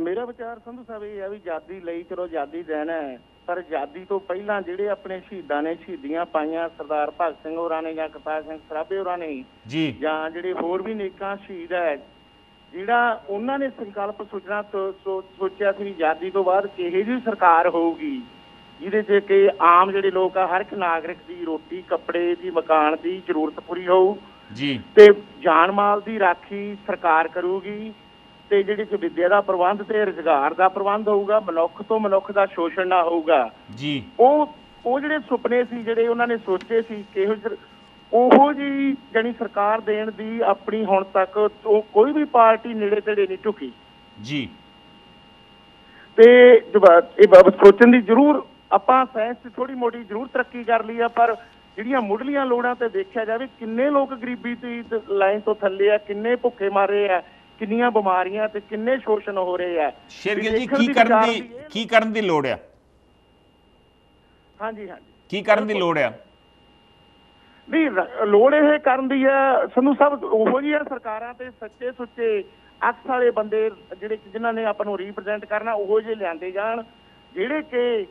ਮੇਰਾ ਵਿਚਾਰ ਸੰਧੂ ਸਾਹਿਬ ਇਹ ਹੈ ਵੀ ਆਜ਼ਾਦੀ ਲਈ ਚਲੋ ਆਜ਼ਾਦੀ ਦੇਣਾ ਹੈ ਪਰ ਆਜ਼ਾਦੀ ਤੋਂ ਪਹਿਲਾਂ ਜਿਹੜੇ ਆਪਣੇ ਸ਼ਹੀਦਾਂ ਨੇ ਸ਼ਹੀਦੀਆਂ ਪਾਈਆਂ ਸਰਦਾਰ ਭਗਤ ਸਿੰਘ ਹੋਰਾਂ ਨੇ ਜਾਂ ਕਰਤਾਰ ਸਿੰਘ ਸਰਾਭੇ ਹੋਰਾਂ ਨੇ ਜੀ। ਜਾਂ ਜਿਹੜੇ ਹੋਰ ਵੀ ਨੇਕਾਂ ਸ਼ਹੀਦ ਹੈ ਜਿਹੜਾ ਉਹਨਾਂ ਨੇ ਸੰਕਲਪ ਸੋਚਣਾ ਸੋਚਿਆ ਸੀ ਆਜ਼ਾਦੀ ਤੋਂ ਬਾਅਦ ਕਿਹੋ ਜਿਹੀ ਸਰਕਾਰ ਹੋਊਗੀ ਜਿਹਦੇ 'ਚ ਕਿ ਆਮ ਜਿਹੜੇ ਲੋਕ ਆ ਹਰ ਇੱਕ ਨਾਗਰਿਕ ਦੀ ਰੋਟੀ ਕੱਪੜੇ ਦੀ ਮਕਾਨ ਦੀ ਜ਼ਰੂਰਤ ਪੂਰੀ ਹੋਊ। ਜੀ। ਤੇ ਜਾਨ ਮਾਲ ਦੀ ਰਾਖੀ ਸਰਕਾਰ ਕਰੂਗੀ ਤੇ ਜਿਹੜੀ ਕਿ ਵਿੱਦਿਆ ਦਾ ਪ੍ਰਬੰਧ ਤੇ ਰੁਜ਼ਗਾਰ ਦਾ ਪ੍ਰਬੰਧ ਹੋਊਗਾ ਮਨੁੱਖ ਤੋਂ ਮਨੁੱਖ ਦਾ ਸ਼ੋਸ਼ਣ ਨਾ ਹੋਊਗਾ। ਜੀ। ਉਹ ਉਹ ਜਿਹੜੇ ਸੁਪਨੇ ਸੀ ਜਿਹੜੇ ਉਹਨਾਂ ਨੇ ਸੋਚੇ ਸੀ ਕਿਹੋ ਜਿਹੇ ਉਹੋ ਜੀ ਜਾਨੀ ਸਰਕਾਰ ਦੇਣ ਦੀ ਆਪਣੀ ਹੁਣ ਤੱਕ ਉਹ ਕੋਈ ਵੀ ਪਾਰਟੀ ਨੇੜੇ ਤੇੜੇ ਨਹੀਂ ਝੁਕੀ। ਜੀ। ਤੇ ਇਹ ਬਾਬਤ ਸੋਚਣ ਦੀ ਜ਼ਰੂਰ ਆਪਾਂ ਸਾਇੰਸ 'ਚ ਥੋੜੀ ਮੋਟੀ ਜ਼ਰੂਰ ਤਰੱਕੀ ਕਰ ਲਈ ਆ ਪਰ ਜਿਹੜੀਆਂ ਮੁੱਢਲੀਆਂ ਲੋੜਾਂ ਤੇ ਦੇਖਿਆ ਜਾਵੇ ਕਿੰਨੇ ਲੋਕ ਗਰੀਬੀ ਦੀ ਲਾਈਨ ਤੋਂ ਥੱਲੇ ਆ ਕਿੰਨੇ ਭੁੱਖੇ ਮਾਰੇ ਆ ਕਿੰਨੀਆਂ ਬਿਮਾਰੀਆਂ ਤੇ ਕਿੰਨੇ ਸ਼ੋਸ਼ਣ ਹੋ ਰਹੇ ਆ। ਸ਼ੇਰਗਿਲ ਜੀ ਕੀ ਕਰਨ ਦੀ ਕੀ ਕਰਨ ਦੀ ਲੋੜ ਹੈ ਹਾਂਜੀ ਹਾਂਜੀ। ਕੀ ਕਰਨ ਦੀ ਲੋੜ ਹੈ ਨਹੀਂ ਲੋੜ ਇਹ ਕਰਨ ਦੀ ਆ ਸੰਧੂ ਸਾਹਿਬ ਉਹੋ ਜਿਹੀਆਂ ਸਰਕਾਰਾਂ ਤੇ ਸੱਚੇ ਸੁੱਚੇ ਅਕਸ ਵਾਲੇ ਬੰਦੇ ਜਿਹੜੇ ਜਿਨ੍ਹਾਂ ਨੇ ਆਪਾਂ ਨੂੰ ਰਿਪਰੈਜ਼ੈਂਟ ਕਰਨਾ ਉਹੋ ਜਿਹੇ ਲਿਆਂਦੇ ਜਾਣ ਜਿਹੜੇ ਕਿ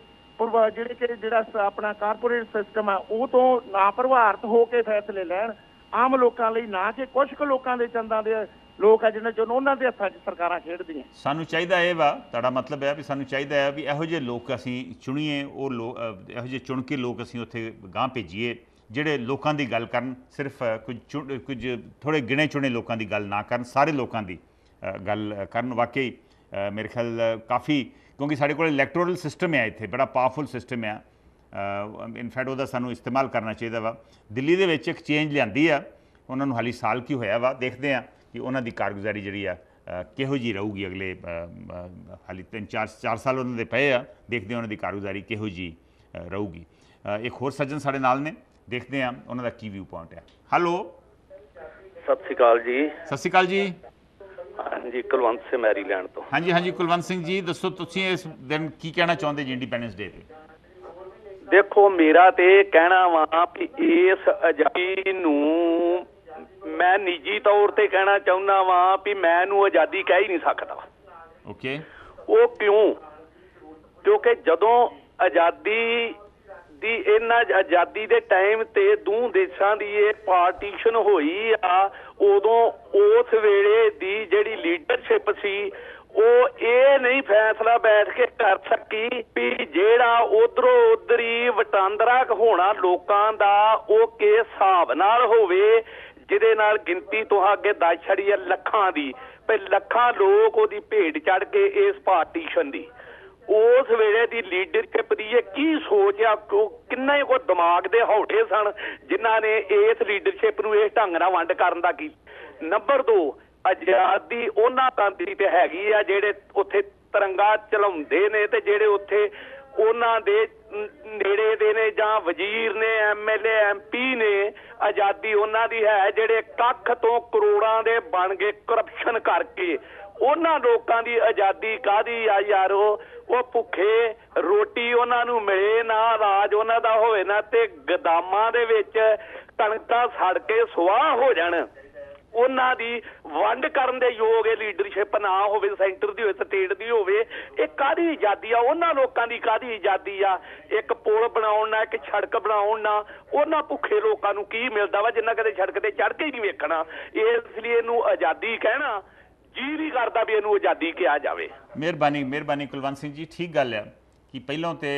ਜਿਹੜੇ ਕਿ ਜਿਹੜਾ ਆਪਣਾ ਕਾਰਪੋਰੇਟ ਸਿਸਟਮ ਆ, ਉਹ ਤੋਂ ਨਾ ਪ੍ਰਭਾਵਿਤ ਹੋ ਕੇ ਫੈਸਲੇ ਲੈਣ, ਆਮ ਲੋਕਾਂ ਲਈ ਨਾ ਕਿ ਕੁਝ ਕੁ ਲੋਕਾਂ ਦੇ ਚੰਦਾਂ ਦੇ ਲੋਕ ਆ ਜਿਹਨਾਂ ਚੋਂ ਉਹਨਾਂ ਦੇ ਹੱਥਾਂ 'ਚ ਸਰਕਾਰਾਂ ਖੇਡਦੀਆਂ। ਸਾਨੂੰ ਚਾਹੀਦਾ ਇਹ ਵਾ, ਤੁਹਾਡਾ ਮਤਲਬ ਹੈ ਵੀ ਸਾਨੂੰ ਚਾਹੀਦਾ ਹੈ ਵੀ ਇਹੋ ਜਿਹੇ ਲੋਕ ਅਸੀਂ ਚੁਣੀਏ, ਉਹ ਲੋਕ ਇਹੋ ਜਿਹੇ ਚੁਣ ਕੇ ਲੋਕ ਅਸੀਂ ਉੱਥੇ ਗਾਂ ਭੇਜੀਏ, ਜਿਹੜੇ ਲੋਕਾਂ ਦੀ ਗੱਲ ਕਰਨ, ਸਿਰਫ ਕੁਝ ਚੁਣ- ਕੁਝ ਥੋੜੇ ਗਿਣੇ ਚੁਣੇ ਲੋਕਾਂ ਦੀ ਗੱਲ ਨਾ ਕਰਨ, ਸਾਰੇ ਲੋਕਾਂ ਦੀ ਗੱਲ ਕਰਨ। ਵਾਕਈ ਮੇਰੇ ਖਿਆਲ, ਕਾਫੀ ਕਿਉਂਕਿ ਸਾਡੇ ਕੋਲ ਇਲੈਕਟੋਰਲ ਸਿਸਟਮ ਹੈ ਇੱਥੇ ਬੜਾ ਪਾਵਰਫੁਲ ਸਿਸਟਮ ਹੈ ਇਨਫੈਕਟ ਉਹਦਾ ਸਾਨੂੰ ਇਸਤੇਮਾਲ ਕਰਨਾ ਚਾਹੀਦਾ ਵਾ। ਦਿੱਲੀ ਦੇ ਵਿੱਚ ਇੱਕ ਚੇਂਜ ਲਿਆਂਦੀ ਆ। ਉਹਨਾਂ ਨੂੰ ਹਾਲੀ ਸਾਲ ਕੀ ਹੋਇਆ ਵਾ ਦੇਖਦੇ ਆ ਕਿ ਉਹਨਾਂ ਦੀ ਕਾਰਗੁਜ਼ਾਰੀ ਜਿਹੜੀ ਆ ਕਿਹੋ ਜੀ ਰਹੂਗੀ ਅਗਲੇ ਹਾਲੀ 3 4 4 ਸਾਲ ਉਹਨਾਂ ਦੇ ਪਏ ਆ ਦੇਖਦੇ ਆ ਉਹਨਾਂ ਦੀ ਕਾਰਗੁਜ਼ਾਰੀ ਕਿਹੋ ਜੀ ਰਹੂਗੀ। ਇੱਕ ਹੋਰ ਸੱਜਣ ਸਾਡੇ ਨਾਲ ਨੇ ਦੇਖਦੇ ਆ ਉਹਨਾਂ ਦਾ ਕੀ ਵਿਊ ਪੁਆਇੰਟ ਹੈ ਹੈਲੋ ਸਤਿ ਸ਼੍ਰੀ ਅਕਾਲ ਜੀ। ਸਤਿ ਸ਼੍ਰੀ ਅਕਾਲ ਜੀ। ਹਾਂਜੀ ਕੁਲਵੰਤ ਸਿੰਘ ਮੈਰੀਲੈਂਡ ਤੋਂ। ਹਾਂਜੀ ਹਾਂਜੀ ਕੁਲਵੰਤ ਸਿੰਘ ਜੀ ਦੱਸੋ ਤੁਸੀਂ ਇਸ ਦਿਨ ਕੀ ਕਹਿਣਾ ਚਾਹੁੰਦੇ ਜੀ ਇੰਡੀਪੈਂਡੈਂਸ ਡੇ ਤੇ? ਦੇਖੋ ਮੇਰਾ ਤੇ ਕਹਿਣਾ ਵਾ ਕਿ ਇਸ ਆਜ਼ਾਦੀ ਨੂੰ ਮੈਂ ਨਿੱਜੀ ਤੌਰ ਤੇ ਕਹਿਣਾ ਚਾਹੁੰਦਾ ਵਾਂ ਵੀ ਮੈਂ ਇਹਨੂੰ ਆਜ਼ਾਦੀ ਕਹਿ ਹੀ ਨਹੀਂ ਸਕਦਾ। ਓਕੇ ਉਹ ਕਿਉਂ? ਕਿਉਂਕਿ ਜਦੋਂ ਆਜ਼ਾਦੀ ਦੀ ਇਹਨਾਂ ਆਜ਼ਾਦੀ ਦੇ ਟਾਈਮ ਤੇ ਦੋ ਦੇਸ਼ਾਂ ਦੀ ਇਹ ਪਾਰਟੀਸ਼ਨ ਹੋਈ ਆ, ਉਦੋਂ ਉਸ ਵੇਲੇ ਦੀ ਜਿਹੜੀ ਲੀਡਰਸ਼ਿਪ ਸੀ, ਉਹ ਇਹ ਨਹੀਂ ਫੈਸਲਾ ਬੈਠ ਕੇ ਕਰ ਸਕੀ ਵੀ ਜਿਹੜਾ ਉਧਰੋਂ ਉਧਰੀ ਵਟਾਂਦਰਾ ਹੋਣਾ ਲੋਕਾਂ ਦਾ, ਉਹ ਕਿਸ ਹਿਸਾਬ ਨਾਲ ਹੋਵੇ, ਜਿਹਦੇ ਨਾਲ ਗਿਣਤੀ ਤੋਂ ਅੱਗੇ ਦੱਸ ਛੜੀ ਹੈ ਲੱਖਾਂ ਦੀ। ਤੇ ਲੱਖਾਂ ਲੋਕ ਉਹਦੀ ਭੇਡ ਚੜ ਕੇ ਇਸ ਪਾਰਟੀਸ਼ਨ ਦੀ। ਉਸ ਵੇਲੇ ਦੀ ਲੀਡਰਸ਼ਿਪ ਦੀ ਇਹ ਕੀ ਸੋਚ ਆ? ਕੋ ਕਿੰਨਾ ਹੀ ਕੋ ਦਿਮਾਗ ਦੇ ਹੌਠੇ ਸਨ ਜਿਨ੍ਹਾਂ ਨੇ ਇਸ ਲੀਡਰਸ਼ਿਪ ਨੂੰ ਇਸ ਢੰਗ ਨਾਲ ਵੰਡ ਕਰਨ ਦਾ ਕੀ? ਨੰਬਰ 2 ਆਜ਼ਾਦੀ ਉਹਨਾਂ ਤਾਂ ਦੀ ਤੇ ਹੈਗੀ ਆ ਜਿਹੜੇ ਉੱਥੇ ਤਿਰੰਗਾ ਚਲਾਉਂਦੇ ਨੇ ਤੇ ਜਿਹੜੇ ਉੱਥੇ ਉਹਨਾਂ ਦੇ ਨੇੜੇ ਦੇ ਨੇ ਜਾਂ ਵਜ਼ੀਰ ਨੇ ਐਮਐਲਏ ਐਮਪੀ ਨੇ, ਆਜ਼ਾਦੀ ਉਹਨਾਂ ਦੀ ਹੈ ਜਿਹੜੇ ਕੱਖ ਤੋਂ ਕਰੋੜਾਂ ਦੇ ਬਣ ਗਏ ਕਰਪਸ਼ਨ ਕਰਕੇ ਉਹਨਾਂ ਲੋਕਾਂ ਦੀ ਆਜ਼ਾਦੀ ਕਾਦੀ ਆ ਯਾਰੋ? ਉਹ ਭੁੱਖੇ ਰੋਟੀ ਉਹਨਾਂ ਨੂੰ ਮਿਲੇ ਨਾ, ਰਾਜ ਉਹਨਾਂ ਦਾ ਹੋਵੇ ਨਾ ਤੇ ਗਦਾਮਾਂ ਦੇ ਵਿੱਚ ਕਣਕਾਂ ਸੜ ਕੇ ਸੁਆਹ ਹੋ ਜਾਣ। ਉਹਨਾਂ ਦੀ ਵੰਡ ਕਰਨ ਦੇ ਯੋਗ ਇਹ ਲੀਡਰਸ਼ਿਪ ਨਾ ਹੋਵੇ ਸੈਂਟਰ ਦੀ ਹੋਵੇ ਸਟੇਟ ਦੀ ਹੋਵੇ, ਇਹ ਕਾਦੀ ਆਜ਼ਾਦੀ ਆ? ਉਹਨਾਂ ਲੋਕਾਂ ਦੀ ਕਾਦੀ ਆਜ਼ਾਦੀ ਆ? ਇੱਕ ਪੁਲ ਬਣਾਉਣ ਨਾਲ, ਇੱਕ ਸੜਕ ਬਣਾਉਣ ਨਾਲ ਉਹਨਾਂ ਭੁੱਖੇ ਲੋਕਾਂ ਨੂੰ ਕੀ ਮਿਲਦਾ ਵਾ? ਜਿੰਨਾ ਕਦੇ ਸੜਕ ਤੇ ਚੜ ਕੇ ਹੀ ਨਹੀਂ ਵੇਖਣਾ। ਇਸ ਲਈ ਇਹਨੂੰ ਆਜ਼ਾਦੀ ਕਹਿਣਾ। ਜੀ ਨਹੀਂ ਕਰਦਾ ਵੀ ਇਹਨੂੰ ਆਜ਼ਾਦੀ ਕਿਹਾ ਜਾਵੇ। ਮਿਹਰਬਾਨੀ ਮਿਹਰਬਾਨੀ ਕੁਲਵੰਤ ਸਿੰਘ ਜੀ ਠੀਕ ਗੱਲ ਹੈ ਕਿ ਪਹਿਲਾਂ ਤੇ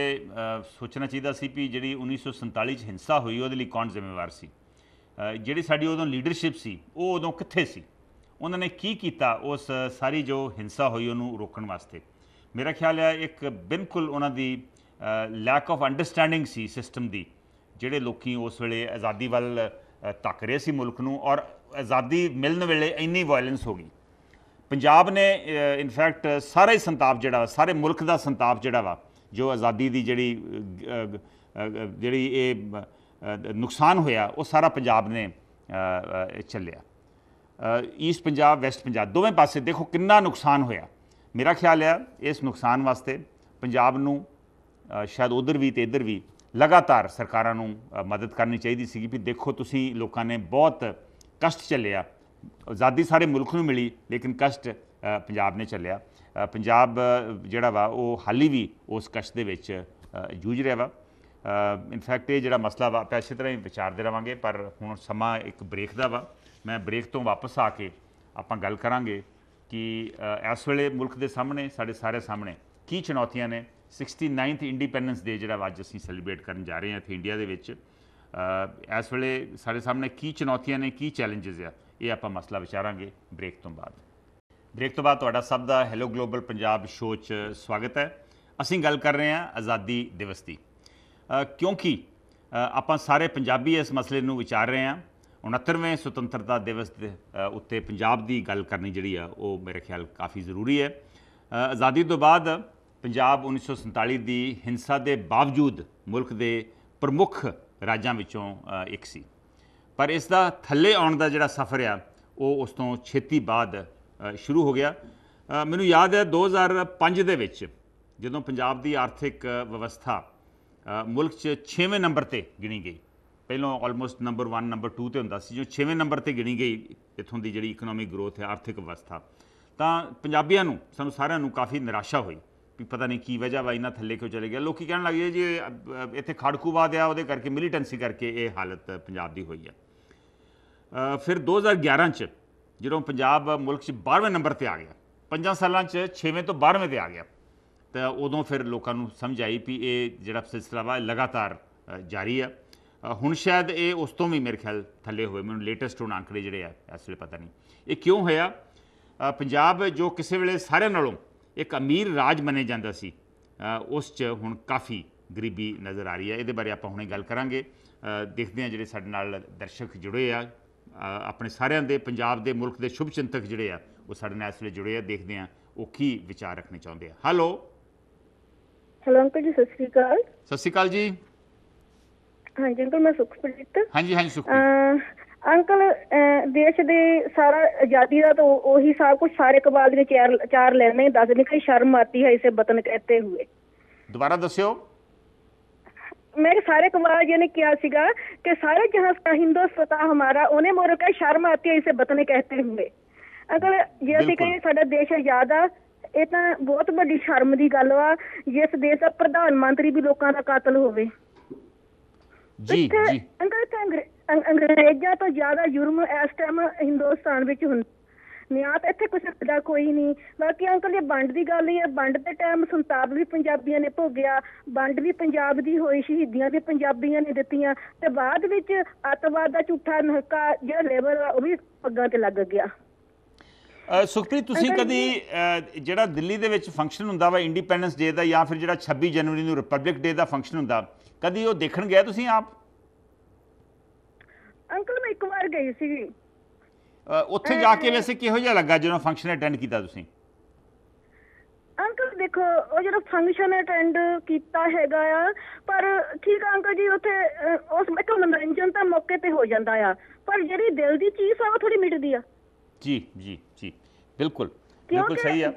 ਸੋਚਣਾ ਚਾਹੀਦਾ ਸੀ ਵੀ ਜਿਹੜੀ 1947 ਚ ਹਿੰਸਾ ਹੋਈ ਉਹਦੇ ਲਈ ਕੌਣ ਜ਼ਿੰਮੇਵਾਰ ਸੀ? ਜਿਹੜੀ ਸਾਡੀ ਉਦੋਂ ਲੀਡਰਸ਼ਿਪ ਸੀ ਉਹ ਉਦੋਂ ਕਿੱਥੇ ਸੀ? ਉਹਨਾਂ ਨੇ ਕੀ ਕੀਤਾ ਉਸ ਸਾਰੀ ਜੋ ਹਿੰਸਾ ਹੋਈ ਉਹਨੂੰ ਰੋਕਣ ਵਾਸਤੇ? ਮੇਰਾ ਖਿਆਲ ਹੈ ਇੱਕ ਬਿਲਕੁਲ ਉਹਨਾਂ ਦੀ ਲੈਕ ਆਫ ਅੰਡਰਸਟੈਂਡਿੰਗ ਸੀ ਸਿਸਟਮ ਦੀ ਜਿਹੜੇ ਲੋਕੀ ਉਸ ਵੇਲੇ ਆਜ਼ਾਦੀ ਵੱਲ ਅ, ਧੱਕ ਰਹੇ ਸੀ ਮੁਲਕ ਨੂੰ ਔਰ ਆਜ਼ਾਦੀ ਮਿਲਣ ਵੇਲੇ ਇੰਨੀ ਵਾਇਲੈਂਸ ਹੋ ਗਈ। ਪੰਜਾਬ ਨੇ ਇਨਫੈਕਟ ਸਾਰਾ ਹੀ ਸੰਤਾਪ ਜਿਹੜਾ ਵਾ ਸਾਰੇ ਮੁਲਕ ਦਾ ਸੰਤਾਪ ਜਿਹੜਾ ਵਾ ਜੋ ਆਜ਼ਾਦੀ ਦੀ ਜਿਹੜੀ ਜਿਹੜੀ ਇਹ ਨੁਕਸਾਨ ਹੋਇਆ ਉਹ ਸਾਰਾ ਪੰਜਾਬ ਨੇ ਅ, ਝੱਲਿਆ ਈਸਟ ਪੰਜਾਬ ਵੈਸਟ ਪੰਜਾਬ ਦੋਵੇਂ ਪਾਸੇ ਦੇਖੋ ਕਿੰਨਾ ਨੁਕਸਾਨ ਹੋਇਆ। ਮੇਰਾ ਖਿਆਲ ਹੈ ਇਸ ਨੁਕਸਾਨ ਵਾਸਤੇ ਪੰਜਾਬ ਨੂੰ ਸ਼ਾਇਦ ਉਧਰ ਵੀ ਤੇ ਇੱਧਰ ਵੀ ਲਗਾਤਾਰ ਸਰਕਾਰਾਂ ਨੂੰ ਮਦਦ ਕਰਨੀ ਚਾਹੀਦੀ ਸੀਗੀ ਵੀ ਦੇਖੋ ਤੁਸੀਂ ਲੋਕਾਂ ਨੇ ਬਹੁਤ ਕਸ਼ਟ ਝੱਲਿਆ। ਆਜ਼ਾਦੀ ਸਾਰੇ ਮੁਲਕ ਨੂੰ ਮਿਲੀ, ਲੇਕਿਨ ਕਸ਼ਟ ਪੰਜਾਬ ਨੇ ਝੱਲਿਆ ਪੰਜਾਬ ਜਿਹੜਾ ਵਾ, ਉਹ ਹਾਲੀ ਵੀ ਉਸ ਕਸ਼ਟ ਦੇ ਵਿੱਚ ਜੂਝ ਰਿਹਾ ਵਾ। ਇਨਫੈਕਟ ਇਹ ਜਿਹੜਾ ਮਸਲਾ ਵਾ, ਆਪਾਂ ਇਸੇ ਤਰ੍ਹਾਂ ਹੀ ਵਿਚਾਰਦੇ ਰਵਾਂਗੇ, ਪਰ ਹੁਣ ਸਮਾਂ ਇੱਕ ਬ੍ਰੇਕ ਦਾ ਵਾ। ਮੈਂ ਬ੍ਰੇਕ ਤੋਂ ਵਾਪਸ ਆ ਕੇ ਆਪਾਂ ਗੱਲ ਕਰਾਂਗੇ ਕਿ ਇਸ ਵੇਲੇ ਮੁਲਕ ਦੇ ਸਾਹਮਣੇ, ਸਾਡੇ ਸਾਰੇ ਸਾਹਮਣੇ ਕੀ ਚੁਣੌਤੀਆਂ ਨੇ? 69th ਇੰਡੀਪੈਂਡੈਂਸ ਡੇ ਜਿਹੜਾ ਵਾ ਅੱਜ ਅਸੀਂ ਸੈਲੀਬ੍ਰੇਟ ਕਰਨ ਜਾ ਰਹੇ ਹਾਂ ਇੱਥੇ ਇੰਡੀਆ ਦੇ ਵਿੱਚ। ਇਸ ਵੇਲੇ ਸਾਡੇ ਸਾਹਮਣੇ ਕੀ ਚੁਣੌਤੀਆਂ ਨੇ, ਕੀ ਚੈਲੰਜਸ ਆ? ਇਹ ਆਪਾਂ ਮਸਲਾ ਵਿਚਾਰਾਂਗੇ ਬ੍ਰੇਕ ਤੋਂ ਬਾਅਦ। ਬ੍ਰੇਕ ਤੋਂ ਬਾਅਦ ਤੁਹਾਡਾ ਸਭ ਦਾ ਹੈਲੋ ਗਲੋਬਲ ਪੰਜਾਬ ਸ਼ੋਅ 'ਚ ਸਵਾਗਤ ਹੈ। ਅਸੀਂ ਗੱਲ ਕਰ ਰਹੇ ਹਾਂ ਆਜ਼ਾਦੀ ਦਿਵਸ ਦੀ। ਕਿਉਂਕਿ ਆਪਾਂ ਸਾਰੇ ਪੰਜਾਬੀ ਇਸ ਮਸਲੇ ਨੂੰ ਵਿਚਾਰ ਰਹੇ ਹਾਂ। 69ਵੇਂ ਸੁਤੰਤਰਤਾ ਦਿਵਸ ਦੇ ਉੱਤੇ ਪੰਜਾਬ ਦੀ ਗੱਲ ਕਰਨੀ ਜਿਹੜੀ ਆ, ਉਹ ਮੇਰੇ ਖਿਆਲ ਕਾਫੀ ਜ਼ਰੂਰੀ ਹੈ। ਆਜ਼ਾਦੀ ਤੋਂ ਬਾਅਦ ਪੰਜਾਬ 1947 ਦੀ ਹਿੰਸਾ ਦੇ ਬਾਵਜੂਦ ਮੁਲਕ ਦੇ ਪ੍ਰਮੁੱਖ ਰਾਜਾਂ ਵਿੱਚੋਂ ਇੱਕ ਸੀ। ਪਰ ਇਸ ਦਾ ਥੱਲੇ ਆਉਣ ਦਾ ਜਿਹੜਾ ਸਫ਼ਰ ਆ ਉਹ ਉਸ ਤੋਂ ਛੇਤੀ ਬਾਅਦ ਸ਼ੁਰੂ ਹੋ ਗਿਆ। ਮੈਨੂੰ ਯਾਦ ਹੈ 2005 ਦੇ ਵਿੱਚ ਜਦੋਂ ਪੰਜਾਬ ਦੀ ਆਰਥਿਕ ਵਿਵਸਥਾ ਮੁਲਕ 'ਚ 6ਵੇਂ ਨੰਬਰ ਤੇ ਗਿਣੀ ਗਈ। ਪਹਿਲਾਂ ਆਲਮੋਸਟ ਨੰਬਰ 1 ਨੰਬਰ 2 ਤੇ ਹੁੰਦਾ ਸੀ ਜੋ 6ਵੇਂ ਨੰਬਰ ਤੇ ਗਿਣੀ ਗਈ ਇਥੋਂ ਦੀ ਜਿਹੜੀ ਇਕਨੋਮਿਕ ਗਰੋਥ ਹੈ ਆਰਥਿਕ ਵਿਵਸਥਾ। ਤਾਂ ਪੰਜਾਬੀਆਂ ਨੂੰ ਸਾਨੂੰ ਸਾਰਿਆਂ ਨੂੰ ਕਾਫੀ ਨਿਰਾਸ਼ਾ ਹੋਈ ਵੀ ਪਤਾ ਨਹੀਂ ਕੀ ਵਜ੍ਹਾ ਵਾ ਇੰਨਾ ਥੱਲੇ ਕਿਉਂ ਚਲੇ ਗਿਆ। ਲੋਕੀ ਕਹਿਣ ਲੱਗੇ ਜੀ ਇਹ, ਅ, ਇੱਥੇ ਖੜਕੂਵਾਦ ਆ ਉਹਦੇ ਕਰਕੇ ਮਿਲੀਟੈਂਸੀ ਕਰਕੇ ਇਹ ਹਾਲਤ ਪੰਜਾਬ ਦੀ ਹੋਈ ਹੈ ਫਿਰ 2011 ਚ ਜਦੋਂ ਪੰਜਾਬ ਮੁਲਕ 'ਚ 12ਵੇਂ ਨੰਬਰ ਤੇ ਆ ਗਿਆ, ਪੰਜਾਂ ਸਾਲਾਂ 'ਚ 6ਵੇਂ ਤੋਂ 12ਵੇਂ ਤੇ ਆ ਗਿਆ, ਤਾਂ ਉਦੋਂ ਫਿਰ ਲੋਕਾਂ ਨੂੰ ਸਮਝ ਆਈ ਵੀ ਇਹ ਜਿਹੜਾ ਸਿਲਸਿਲਾ ਵਾ ਲਗਾਤਾਰ ਜਾਰੀ ਆ। ਹੁਣ ਸ਼ਾਇਦ ਇਹ ਉਸ ਤੋਂ ਵੀ ਮੇਰੇ ਖਿਆਲ ਥੱਲੇ ਹੋਏ, ਮੈਨੂੰ ਲੇਟੈਸਟ ਹੁਣ ਅੰਕੜੇ ਜਿਹੜੇ ਆ, ਇਸ ਵੇਲੇ ਪਤਾ ਨਹੀਂ। ਇਹ ਕਿਉਂ ਹੋਇਆ? ਪੰਜਾਬ ਜੋ ਕਿਸੇ ਵੇਲੇ ਸਾਰਿਆਂ ਨਾਲੋਂ ਇੱਕ ਅਮੀਰ ਰਾਜ ਮੰਨਿਆ ਜਾਂਦਾ ਸੀ ਉਸ 'ਚ ਹੁਣ ਕਾਫੀ ਗਰੀਬੀ ਨਜ਼ਰ ਆ ਰਹੀ ਹੈ। ਇਹਦੇ ਬਾਰੇ ਆਪਾਂ ਹੁਣੇ ਗੱਲ ਕਰਾਂਗੇ। ਦੇਖਦੇ ਹਾਂ ਜਿਹੜੇ ਸਾਡੇ ਨਾਲ ਦਰਸ਼ਕ ਜੁੜੇ ਆ ਆਪਣੇ ਸਾਰਿਆਂ ਦੇ ਪੰਜਾਬ ਦੇ ਮੁਲਕ ਦੇ ਸ਼ੁਭ ਚਿੰਤਕ ਜਿਹੜੇ ਆ ਉਹ ਸਾਡੇ ਨਾਲ ਇਸ ਵੇਲੇ ਜੁੜੇ ਆ ਦੇਖਦੇ ਆ ਉਹ ਕੀ ਵਿਚਾਰ ਰੱਖਣੇ ਚਾਹੁੰਦੇ ਆ। ਹੈਲੋ ਹੈਲੋ ਅੰਕਲ ਜੀ ਸਤਿ ਸ਼੍ਰੀ ਅਕਾਲ। ਸਤਿ ਸ਼੍ਰੀ ਅਕਾਲ ਜੀ। ਹਾਂਜੀ ਅੰਕਲ ਮੈਂ ਸੁਖਪ੍ਰੀਤ। ਹਾਂਜੀ ਹਾਂਜੀ ਸੁਖਪ੍ਰੀਤ। ਅੰਕਲ ਦੇਸ਼ ਦੇ ਸਾਰਾ ਆਜ਼ਾਦੀ ਦਾ ਤਾਂ ਉਹ- ਸਭ ਕੁਝ ਸਾਰੇ ਕਬਾਲ ਦੇ ਚਾਰ ਚਾਰ ਲੈਣੇ ਦੱਸ ਨਹੀਂ ਕਿ ਸ਼ਰਮ ਆਤੀ ਹੈ ਇਸੇ ਵਤਨ ਕਹਤੇ हुए ਦੁਬਾਰਾ ਦੱਸਿਓ। मेरे सारे कबाल जी ने किया सीगा कि सारे जहां का हिंदुस्तान हमारा उन्हें मोर का शर्म आती है इसे वतन कहते हुए ਅਗਰ ਜੇ ਅਸੀਂ ਬਿਲਕੁਲ। ਕਹੀਏ ਸਾਡਾ ਦੇਸ਼ ਆਜ਼ਾਦ ਆ ਇਹ ਤਾਂ ਬਹੁਤ ਵੱਡੀ ਸ਼ਰਮ ਦੀ ਗੱਲ ਵਾ ਜਿਸ ਦੇਸ਼ ਦਾ ਪ੍ਰਧਾਨ ਮੰਤਰੀ ਵੀ ਲੋਕਾਂ ਦਾ ਕਾਤਲ ਹੋਵੇ ਜੀ ਇੱਥੇ ਜੀ ਅੰਗਰੇਜ਼ਾਂ ਇੱਥੇ ਅੰਗਰੇ- ਅੰਗ- ਅੰਗਰੇਜ਼ਾਂ ਤੋਂ ਜ਼ਿਆਦਾ ਜੁਰਮ ਇਸ ਟਾਈਮ ਹਿੰਦੁਸਤਾਨ ਵਿੱਚ ਹੁੰਦਾ ਨਿਆਤ ਇੱਥੇ ਕੁਛ ਦਾ ਕੋਈ ਨਹੀਂ। ਬਾਕੀ ਅੰਕਲ ਇਹ ਵੰਡ ਦੀ ਗੱਲ ਹੀ ਹੈ ਵੰਡ ਦੇ ਟਾਈਮ ਸੰਤਾਪ ਵੀ ਪੰਜਾਬੀਆਂ ਨੇ ਭੋਗਿਆ ਵੰਡ ਵੀ ਪੰਜਾਬ ਦੀ ਹੋਈ ਸ਼ਹੀਦੀਆਂ ਵੀ ਪੰਜਾਬੀਆਂ ਨੇ ਦਿੱਤੀਆਂ ਤੇ ਬਾਅਦ ਵਿੱਚ ਅੱਤਵਾਦ ਦਾ ਝੂਠਾ ਨਹਕਾ ਜਿਹੜਾ ਲੇਬਰ ਉਹ ਵੀ ਪੱਗਾਂ ਤੇ ਲੱਗ ਗਿਆ। ਸੁਖਪ੍ਰੀਤ ਤੁਸੀਂ ਕਦੀ ਜਿਹੜਾ ਦਿੱਲੀ ਦੇ ਵਿੱਚ ਫੰਕਸ਼ਨ ਹੁੰਦਾ ਵਾ ਇੰਡੀਪੈਂਡੈਂਸ ਡੇ ਦਾ ਜਾਂ ਫਿਰ ਜਿਹੜਾ 26 ਜਨਵਰੀ ਨੂੰ ਰਿਪਬਲਿਕ ਡੇ ਦਾ ਫੰਕਸ਼ਨ ਹੁੰਦਾ ਕਦੀ ਉਹ ਦੇਖਣ ਗਏ ਤੁਸੀਂ ਆਪ? ਅੰਕਲ ਮੈਂ ਇੱਕ ਵਾਰ ਗਈ ਸੀ ਉੱਥੇ ਜਾ ਕੇ ਵੈਸੇ ਕਿਹੋ ਜਿਹਾ ਲੱਗਾ ਜਦੋਂ ਫੰਕਸ਼ਨ ਅਟੈਂਡ ਕੀਤਾ ਤੁਸੀਂ? ਅੰਕਲ ਦੇਖੋ ਉਹ ਜਿਹੜਾ ਫੰਕਸ਼ਨ ਅਟੈਂਡ ਕੀਤਾ ਹੈਗਾ ਆ ਪਰ ਠੀਕ ਆ ਅੰਕਲ ਜੀ ਉੱਥੇ ਉਸ ਇੱਕ ਮਨੋਰੰਜਨ ਤਾਂ ਮੌਕੇ ਤੇ ਹੋ ਜਾਂਦਾ ਆ ਪਰ ਜਿਹੜੀ ਦਿਲ ਦੀ ਚੀਜ਼ ਆ ਉਹ ਥੋੜੀ ਮਿਟਦੀ ਆ। ਜੀ ਜੀ ਜੀ ਬਿਲਕੁਲ ਬਿਲਕੁਲ ਸਹੀ ਆ।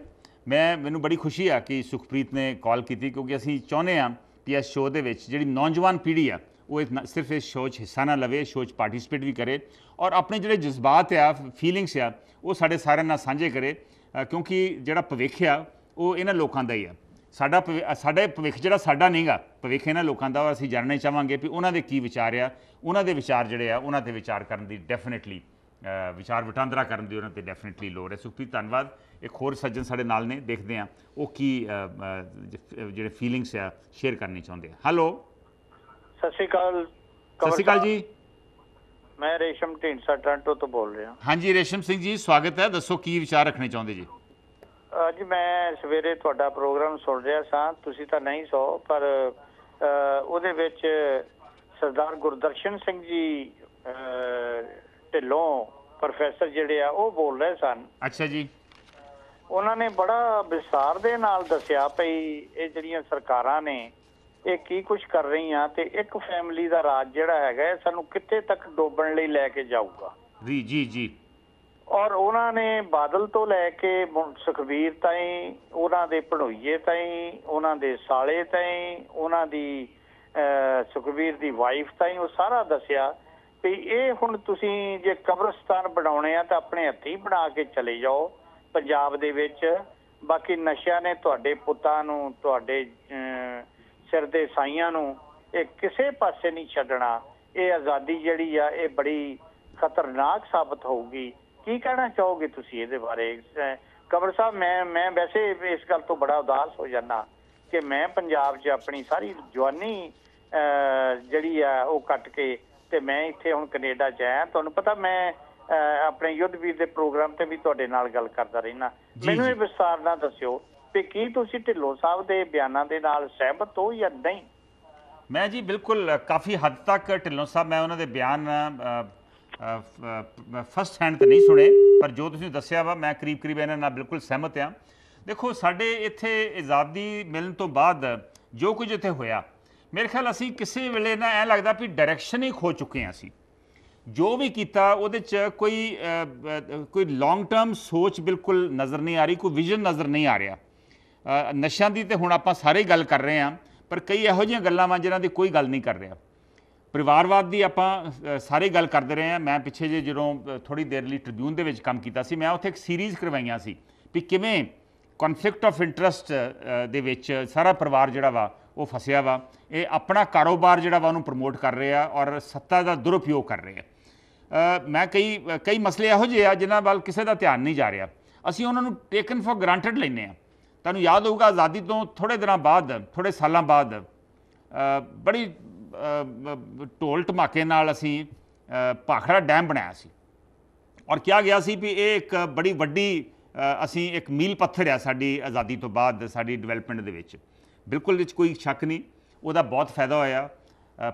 ਮੈਂ ਮੈਨੂੰ ਬੜੀ ਖੁਸ਼ੀ ਆ ਕਿ ਸੁਖਪ੍ਰੀਤ ਨੇ ਕਾਲ ਕੀਤੀ ਕਿਉਂਕਿ ਅਸੀਂ ਚਾਹੁੰਦੇ ਆ ਕਿ ਇਸ ਸ਼ੋਅ ਦੇ ਵਿੱਚ ਜਿਹੜੀ ਨੌਜਵਾਨ ਪੀੜ੍ਹੀ ਆ ਉਹ ਇਸ ਨਾ- ਸਿਰਫ ਇਸ ਸ਼ੋਅ 'ਚ ਹਿੱਸਾ ਨਾ ਲਵੇ ਸ਼ੋਅ 'ਚ ਪਾਰਟਿਸਿਪੇਟ ਵੀ ਕਰੇ ਔਰ ਆਪਣੇ ਜਿਹੜੇ ਜਜ਼ਬਾਤ ਆ ਫੀਲਿੰਗਸ ਆ, ਉਹ ਸਾਡੇ ਸਾਰਿਆਂ ਨਾਲ ਸਾਂਝੇ ਕਰੇ ਕਿਉਂਕਿ ਜਿਹੜਾ ਭਵਿੱਖ ਆ, ਉਹ ਇਹਨਾਂ ਲੋਕਾਂ ਦਾ ਹੀ ਆ। ਸਾਡਾ ਭਵਿ- ਸਾਡਾ ਇਹ ਭਵਿੱਖ ਜਿਹੜਾ ਸਾਡਾ ਨਹੀਂਗਾ ਭਵਿੱਖ ਇਹਨਾਂ ਲੋਕਾਂ ਦਾ ਔਰ ਅਸੀਂ ਜਾਣਨਾ ਚਾਹਾਂਗੇ ਵੀ ਉਹਨਾਂ ਦੇ ਕੀ ਵਿਚਾਰ ਆ, ਉਹਨਾਂ ਦੇ ਵਿਚਾਰ ਜਿਹੜੇ ਆ, ਉਹਨਾਂ ਤੇ ਵਿਚਾਰ ਕਰਨ ਦੀ ਡੈਫੀਨਿਟਲੀ ਵਿਚਾਰ ਵਟਾਂਦਰਾ ਕਰਨ ਦੀ ਉਹਨਾਂ ਤੇ ਡੈਫੀਨਿਟਲੀ ਲੋੜ ਹੈ। ਸੁਖਪ੍ਰੀਤ, ਧੰਨਵਾਦ। ਇੱਕ ਹੋਰ ਸੱਜਣ ਸਾਡੇ ਨਾਲ ਨੇ, ਦੇਖਦੇ ਆ ਉਹ ਕੀ ਜਿਹੜੇ ਫੀਲਿੰਗਸ ਆ ਸ਼ੇਅਰ ਕਰਨੀ ਚਾਹੁੰਦੇ ਆ। ਹੈਲੋ ਸਤਿ ਸ਼੍ਰੀ ਅਕਾਲ ਸਤਿ ਸ਼੍ਰੀ ਅਕਾਲ ਜੀ। ਮੈਂ ਰੇਸ਼ਮ ਢੀਂਡਸਾ ਟ੍ਰਾਂਟੋ ਤੋਂ ਬੋਲ ਰਿਹਾ। ਹਾਂਜੀ ਰੇਸ਼ਮ ਸਿੰਘ ਜੀ ਸਵਾਗਤ ਹੈ। ਦੱਸੋ ਕੀ ਵਿਚਾਰ ਰੱਖਣੇ ਚਾਹੁੰਦੇ ਜੀ? ਅੱਜ ਮੈਂ ਸਵੇਰੇ ਤੁਹਾਡਾ ਪ੍ਰੋਗਰਾਮ ਸੁਣ ਰਿਹਾ ਸਾਂ। ਤੁਸੀਂ ਤਾਂ ਨਹੀਂ ਸੋ ਪਰ ਉਹਦੇ ਵਿੱਚ ਸਰਦਾਰ ਗੁਰਦਰਸ਼ਨ ਸਿੰਘ ਜੀ ਢਿੱਲੋਂ ਪ੍ਰੋਫੈਸਰ ਜਿਹੜੇ ਆ ਉਹ ਬੋਲ ਰਹੇ ਸਨ। ਅੱਛਾ ਜੀ। ਉਹਨਾਂ ਨੇ ਬੜਾ ਵਿਸਥਾਰ ਦੇ ਨਾਲ ਦੱਸਿਆ ਭਈ ਇਹ ਜਿਹੜੀਆਂ ਸਰਕਾਰਾਂ ਨੇ ਇਹ ਕੀ ਕੁਝ ਕਰ ਰਹੀਆਂ ਤੇ ਇੱਕ ਫੈਮਿਲੀ ਦਾ ਰਾਜ ਜਿਹੜਾ ਹੈਗਾ ਸਾਨੂੰ ਕਿੱਥੇ ਤੱਕ ਡੋਬਣ ਲਈ ਲੈ ਕੇ ਜਾਊਗਾ? ਜੀ ਜੀ ਜੀ। ਔਰ ਉਹਨਾਂ ਨੇ ਬਾਦਲ ਤੋਂ ਲੈ ਕੇ ਸੁਖਬੀਰ ਤਾਈਂ ਉਹਨਾਂ ਦੇ ਭਣੋਈਏ ਤਾਈਂ ਉਹਨਾਂ ਦੇ ਸਾਲੇ ਤਾਈਂ ਉਹਨਾਂ ਦੀ ਅਹ, ਸੁਖਬੀਰ ਦੀ ਵਾਈਫ ਤਾਈਂ ਉਹ ਸਾਰਾ ਦੱਸਿਆ ਵੀ ਇਹ ਹੁਣ ਤੁਸੀਂ ਜੇ ਕਬਰਸਤਾਨ ਬਣਾਉਣੇ ਆ ਤਾਂ ਆਪਣੇ ਹੱਥੀਂ ਬਣਾ ਕੇ ਚਲੇ ਜਾਓ ਪੰਜਾਬ ਦੇ ਵਿੱਚ। ਬਾਕੀ ਨਸ਼ਿਆਂ ਨੇ ਤੁਹਾਡੇ ਪੁੱਤਾਂ ਨੂੰ ਤੁਹਾਡੇ ਸਿਰ ਦੇ ਸਾਈਆਂ ਨੂੰ ਇਹ ਕਿਸੇ ਪਾਸੇ ਨਹੀਂ ਛੱਡਣਾ। ਇਹ ਆਜ਼ਾਦੀ ਜਿਹੜੀ ਆ ਇਹ ਬੜੀ ਖਤਰਨਾਕ ਸਾਬਤ ਹੋਊਗੀ। ਕੀ ਕਹਿਣਾ ਚਾਹੋਗੇ ਤੁਸੀਂ ਇਹਦੇ ਬਾਰੇ? ਕਮਰ ਸਾਹਿਬ ਮੈਂ ਮੈਂ ਵੈਸੇ ਇਸ ਗੱਲ ਤੋਂ ਬੜਾ ਉਦਾਸ ਹੋ ਜਾਣਾ ਕਿ ਮੈਂ ਪੰਜਾਬ 'ਚ ਆਪਣੀ ਸਾਰੀ ਜਵਾਨੀ ਜਿਹੜੀ ਆ ਉਹ ਕੱਟ ਕੇ ਤੇ ਮੈਂ ਇੱਥੇ ਹੁਣ ਕੈਨੇਡਾ 'ਚ ਆਇਆ। ਤੁਹਾਨੂੰ ਪਤਾ ਮੈਂ ਆਪਣੇ ਯੁੱਧਵੀਰ ਦੇ ਪ੍ਰੋਗਰਾਮ ਤੇ ਵੀ ਤੁਹਾਡੇ ਨਾਲ ਗੱਲ ਕਰਦਾ ਰਹਿਣਾ ਮੈਨੂੰ। ਇਹ ਵਿਸਤਾਰ ਨਾਲ ਦੱਸਿਓ ਕਿ ਕੀ ਤੁਸੀਂ ਢਿੱਲੋਂ ਸਾਹਿਬ ਦੇ ਬਿਆਨਾਂ ਦੇ ਨਾਲ ਸਹਿਮਤ ਹੋ ਜਾਂ ਨਹੀਂ? ਮੈਂ ਜੀ ਬਿਲਕੁਲ ਕਾਫੀ ਹੱਦ ਤੱਕ ਢਿੱਲੋਂ ਸਾਹਿਬ, ਮੈਂ ਉਹਨਾਂ ਦੇ ਬਿਆਨ ਫਸਟ ਹੈਂਡ ਤੇ ਨਹੀਂ ਸੁਣੇ, ਪਰ ਜੋ ਤੁਸੀਂ ਦੱਸਿਆ ਵਾ, ਮੈਂ ਕਰੀਬ ਕਰੀਬ ਇਹਨਾਂ ਨਾਲ ਬਿਲਕੁਲ ਸਹਿਮਤ ਹਾਂ। ਦੇਖੋ, ਸਾਡੇ ਇੱਥੇ ਆਜ਼ਾਦੀ ਮਿਲਣ ਤੋਂ ਬਾਅਦ ਜੋ ਕੁਝ ਇੱਥੇ ਹੋਇਆ, ਮੇਰੇ ਖਿਆਲ ਅਸੀਂ ਕਿਸੇ ਵੇਲੇ ਨਾ ਐ ਲੱਗਦਾ ਵੀ ਡਾਇਰੈਕਸ਼ਨ ਹੀ ਖੋ ਚੁੱਕੇ ਹਾਂ ਅਸੀਂ। ਜੋ ਵੀ ਕੀਤਾ, ਉਹਦੇ ਚ ਕੋਈ ਕੋਈ ਲੌਂਗ ਟਰਮ ਸੋਚ ਬਿਲਕੁਲ ਨਜ਼ਰ ਨਹੀਂ ਆ ਰਹੀ, ਕੋਈ ਵਿਜ਼ਨ ਨਜ਼ਰ ਨਹੀਂ ਆ ਰਿਹਾ। ਨਸ਼ਿਆਂ ਦੀ ਤੇ ਹੁਣ ਆਪਾਂ ਸਾਰੇ ਹੀ ਗੱਲ ਕਰ ਰਹੇ ਹਾਂ, ਪਰ ਕਈ ਇਹੋ ਜਿਹੀਆਂ ਗੱਲਾਂ ਵਾਂ ਜਿਨ੍ਹਾਂ ਦੀ ਕੋਈ ਗੱਲ ਨਹੀਂ ਕਰ ਰਿਹਾ। ਪਰਿਵਾਰਵਾਦ ਦੀ ਆਪਾਂ ਸਾਰੇ ਗੱਲ ਕਰਦੇ ਰਹੇ ਹਾਂ। ਮੈਂ ਪਿੱਛੇ ਜੇ ਜਦੋਂ ਥੋੜੀ ਦੇਰ ਲਈ ਟ੍ਰਿਬਿਊਨ ਦੇ ਵਿੱਚ ਕੰਮ ਕੀਤਾ ਸੀ, ਮੈਂ ਉੱਥੇ ਇੱਕ ਸੀਰੀਜ਼ ਕਰਵਾਈਆਂ ਸੀ ਵੀ ਕਿਵੇਂ ਕਨਫਲਿਕਟ ਆਫ ਇੰਟਰਸਟ ਦੇ ਵਿੱਚ ਸਾਰਾ ਪਰਿਵਾਰ ਜਿਹੜਾ ਵਾ, ਉਹ ਫਸਿਆ ਵਾ। ਇਹ ਆਪਣਾ ਕਾਰੋਬਾਰ ਜਿਹੜਾ ਵਾ, ਉਹਨੂੰ ਪ੍ਰਮੋਟ ਕਰ ਰਿਹਾ ਔਰ ਸੱਤਾ ਦਾ ਦੁਰਉਪਯੋਗ ਕਰ ਰਹੇ। ਆ ਮੈਂ ਕਈ ਕਈ ਮਸਲੇ ਇਹੋ ਜਿਹੇ ਆ ਜਿਨ੍ਹਾਂ ਵੱਲ ਕਿਸੇ ਦਾ ਧਿਆਨ ਨਹੀਂ ਜਾ ਰਿਹਾ। ਅਸੀਂ ਉਹਨਾਂ ਨੂੰ ਟੇਕਨ ਫॉर ਗ੍ਰਾਂਟਡ ਲੈਂਦੇ ਆ ਤੁਹਾਨੂੰ ਯਾਦ ਹੋਊਗਾ ਆਜ਼ਾਦੀ ਤੋਂ ਥੋੜੇ ਦਿਨਾਂ ਬਾਅਦ ਥੋੜੇ ਸਾਲਾਂ ਬਾਅਦ ਬੜੀ ਢੋਲ ਧਮਾਕੇ ਨਾਲ ਅਸੀਂ ਭਾਖੜਾ ਡੈਮ ਬਣਾਇਆ ਸੀ। ਔਰ ਕਿਹਾ ਗਿਆ ਸੀ ਵੀ ਇਹ ਇੱਕ ਬੜੀ ਵੱਡੀ ਅਸੀਂ ਇੱਕ ਮੀਲ ਪੱਥਰ ਆ ਸਾਡੀ ਆਜ਼ਾਦੀ ਤੋਂ ਬਾਅਦ, ਸਾਡੀ ਡਿਵੈਲਪਮੈਂਟ ਦੇ ਵਿੱਚ। ਬਿਲਕੁਲ ਵਿੱਚ ਕੋਈ ਸ਼ੱਕ ਨਹੀਂ, ਉਹਦਾ ਬਹੁਤ ਫਾਇਦਾ ਹੋਇਆ।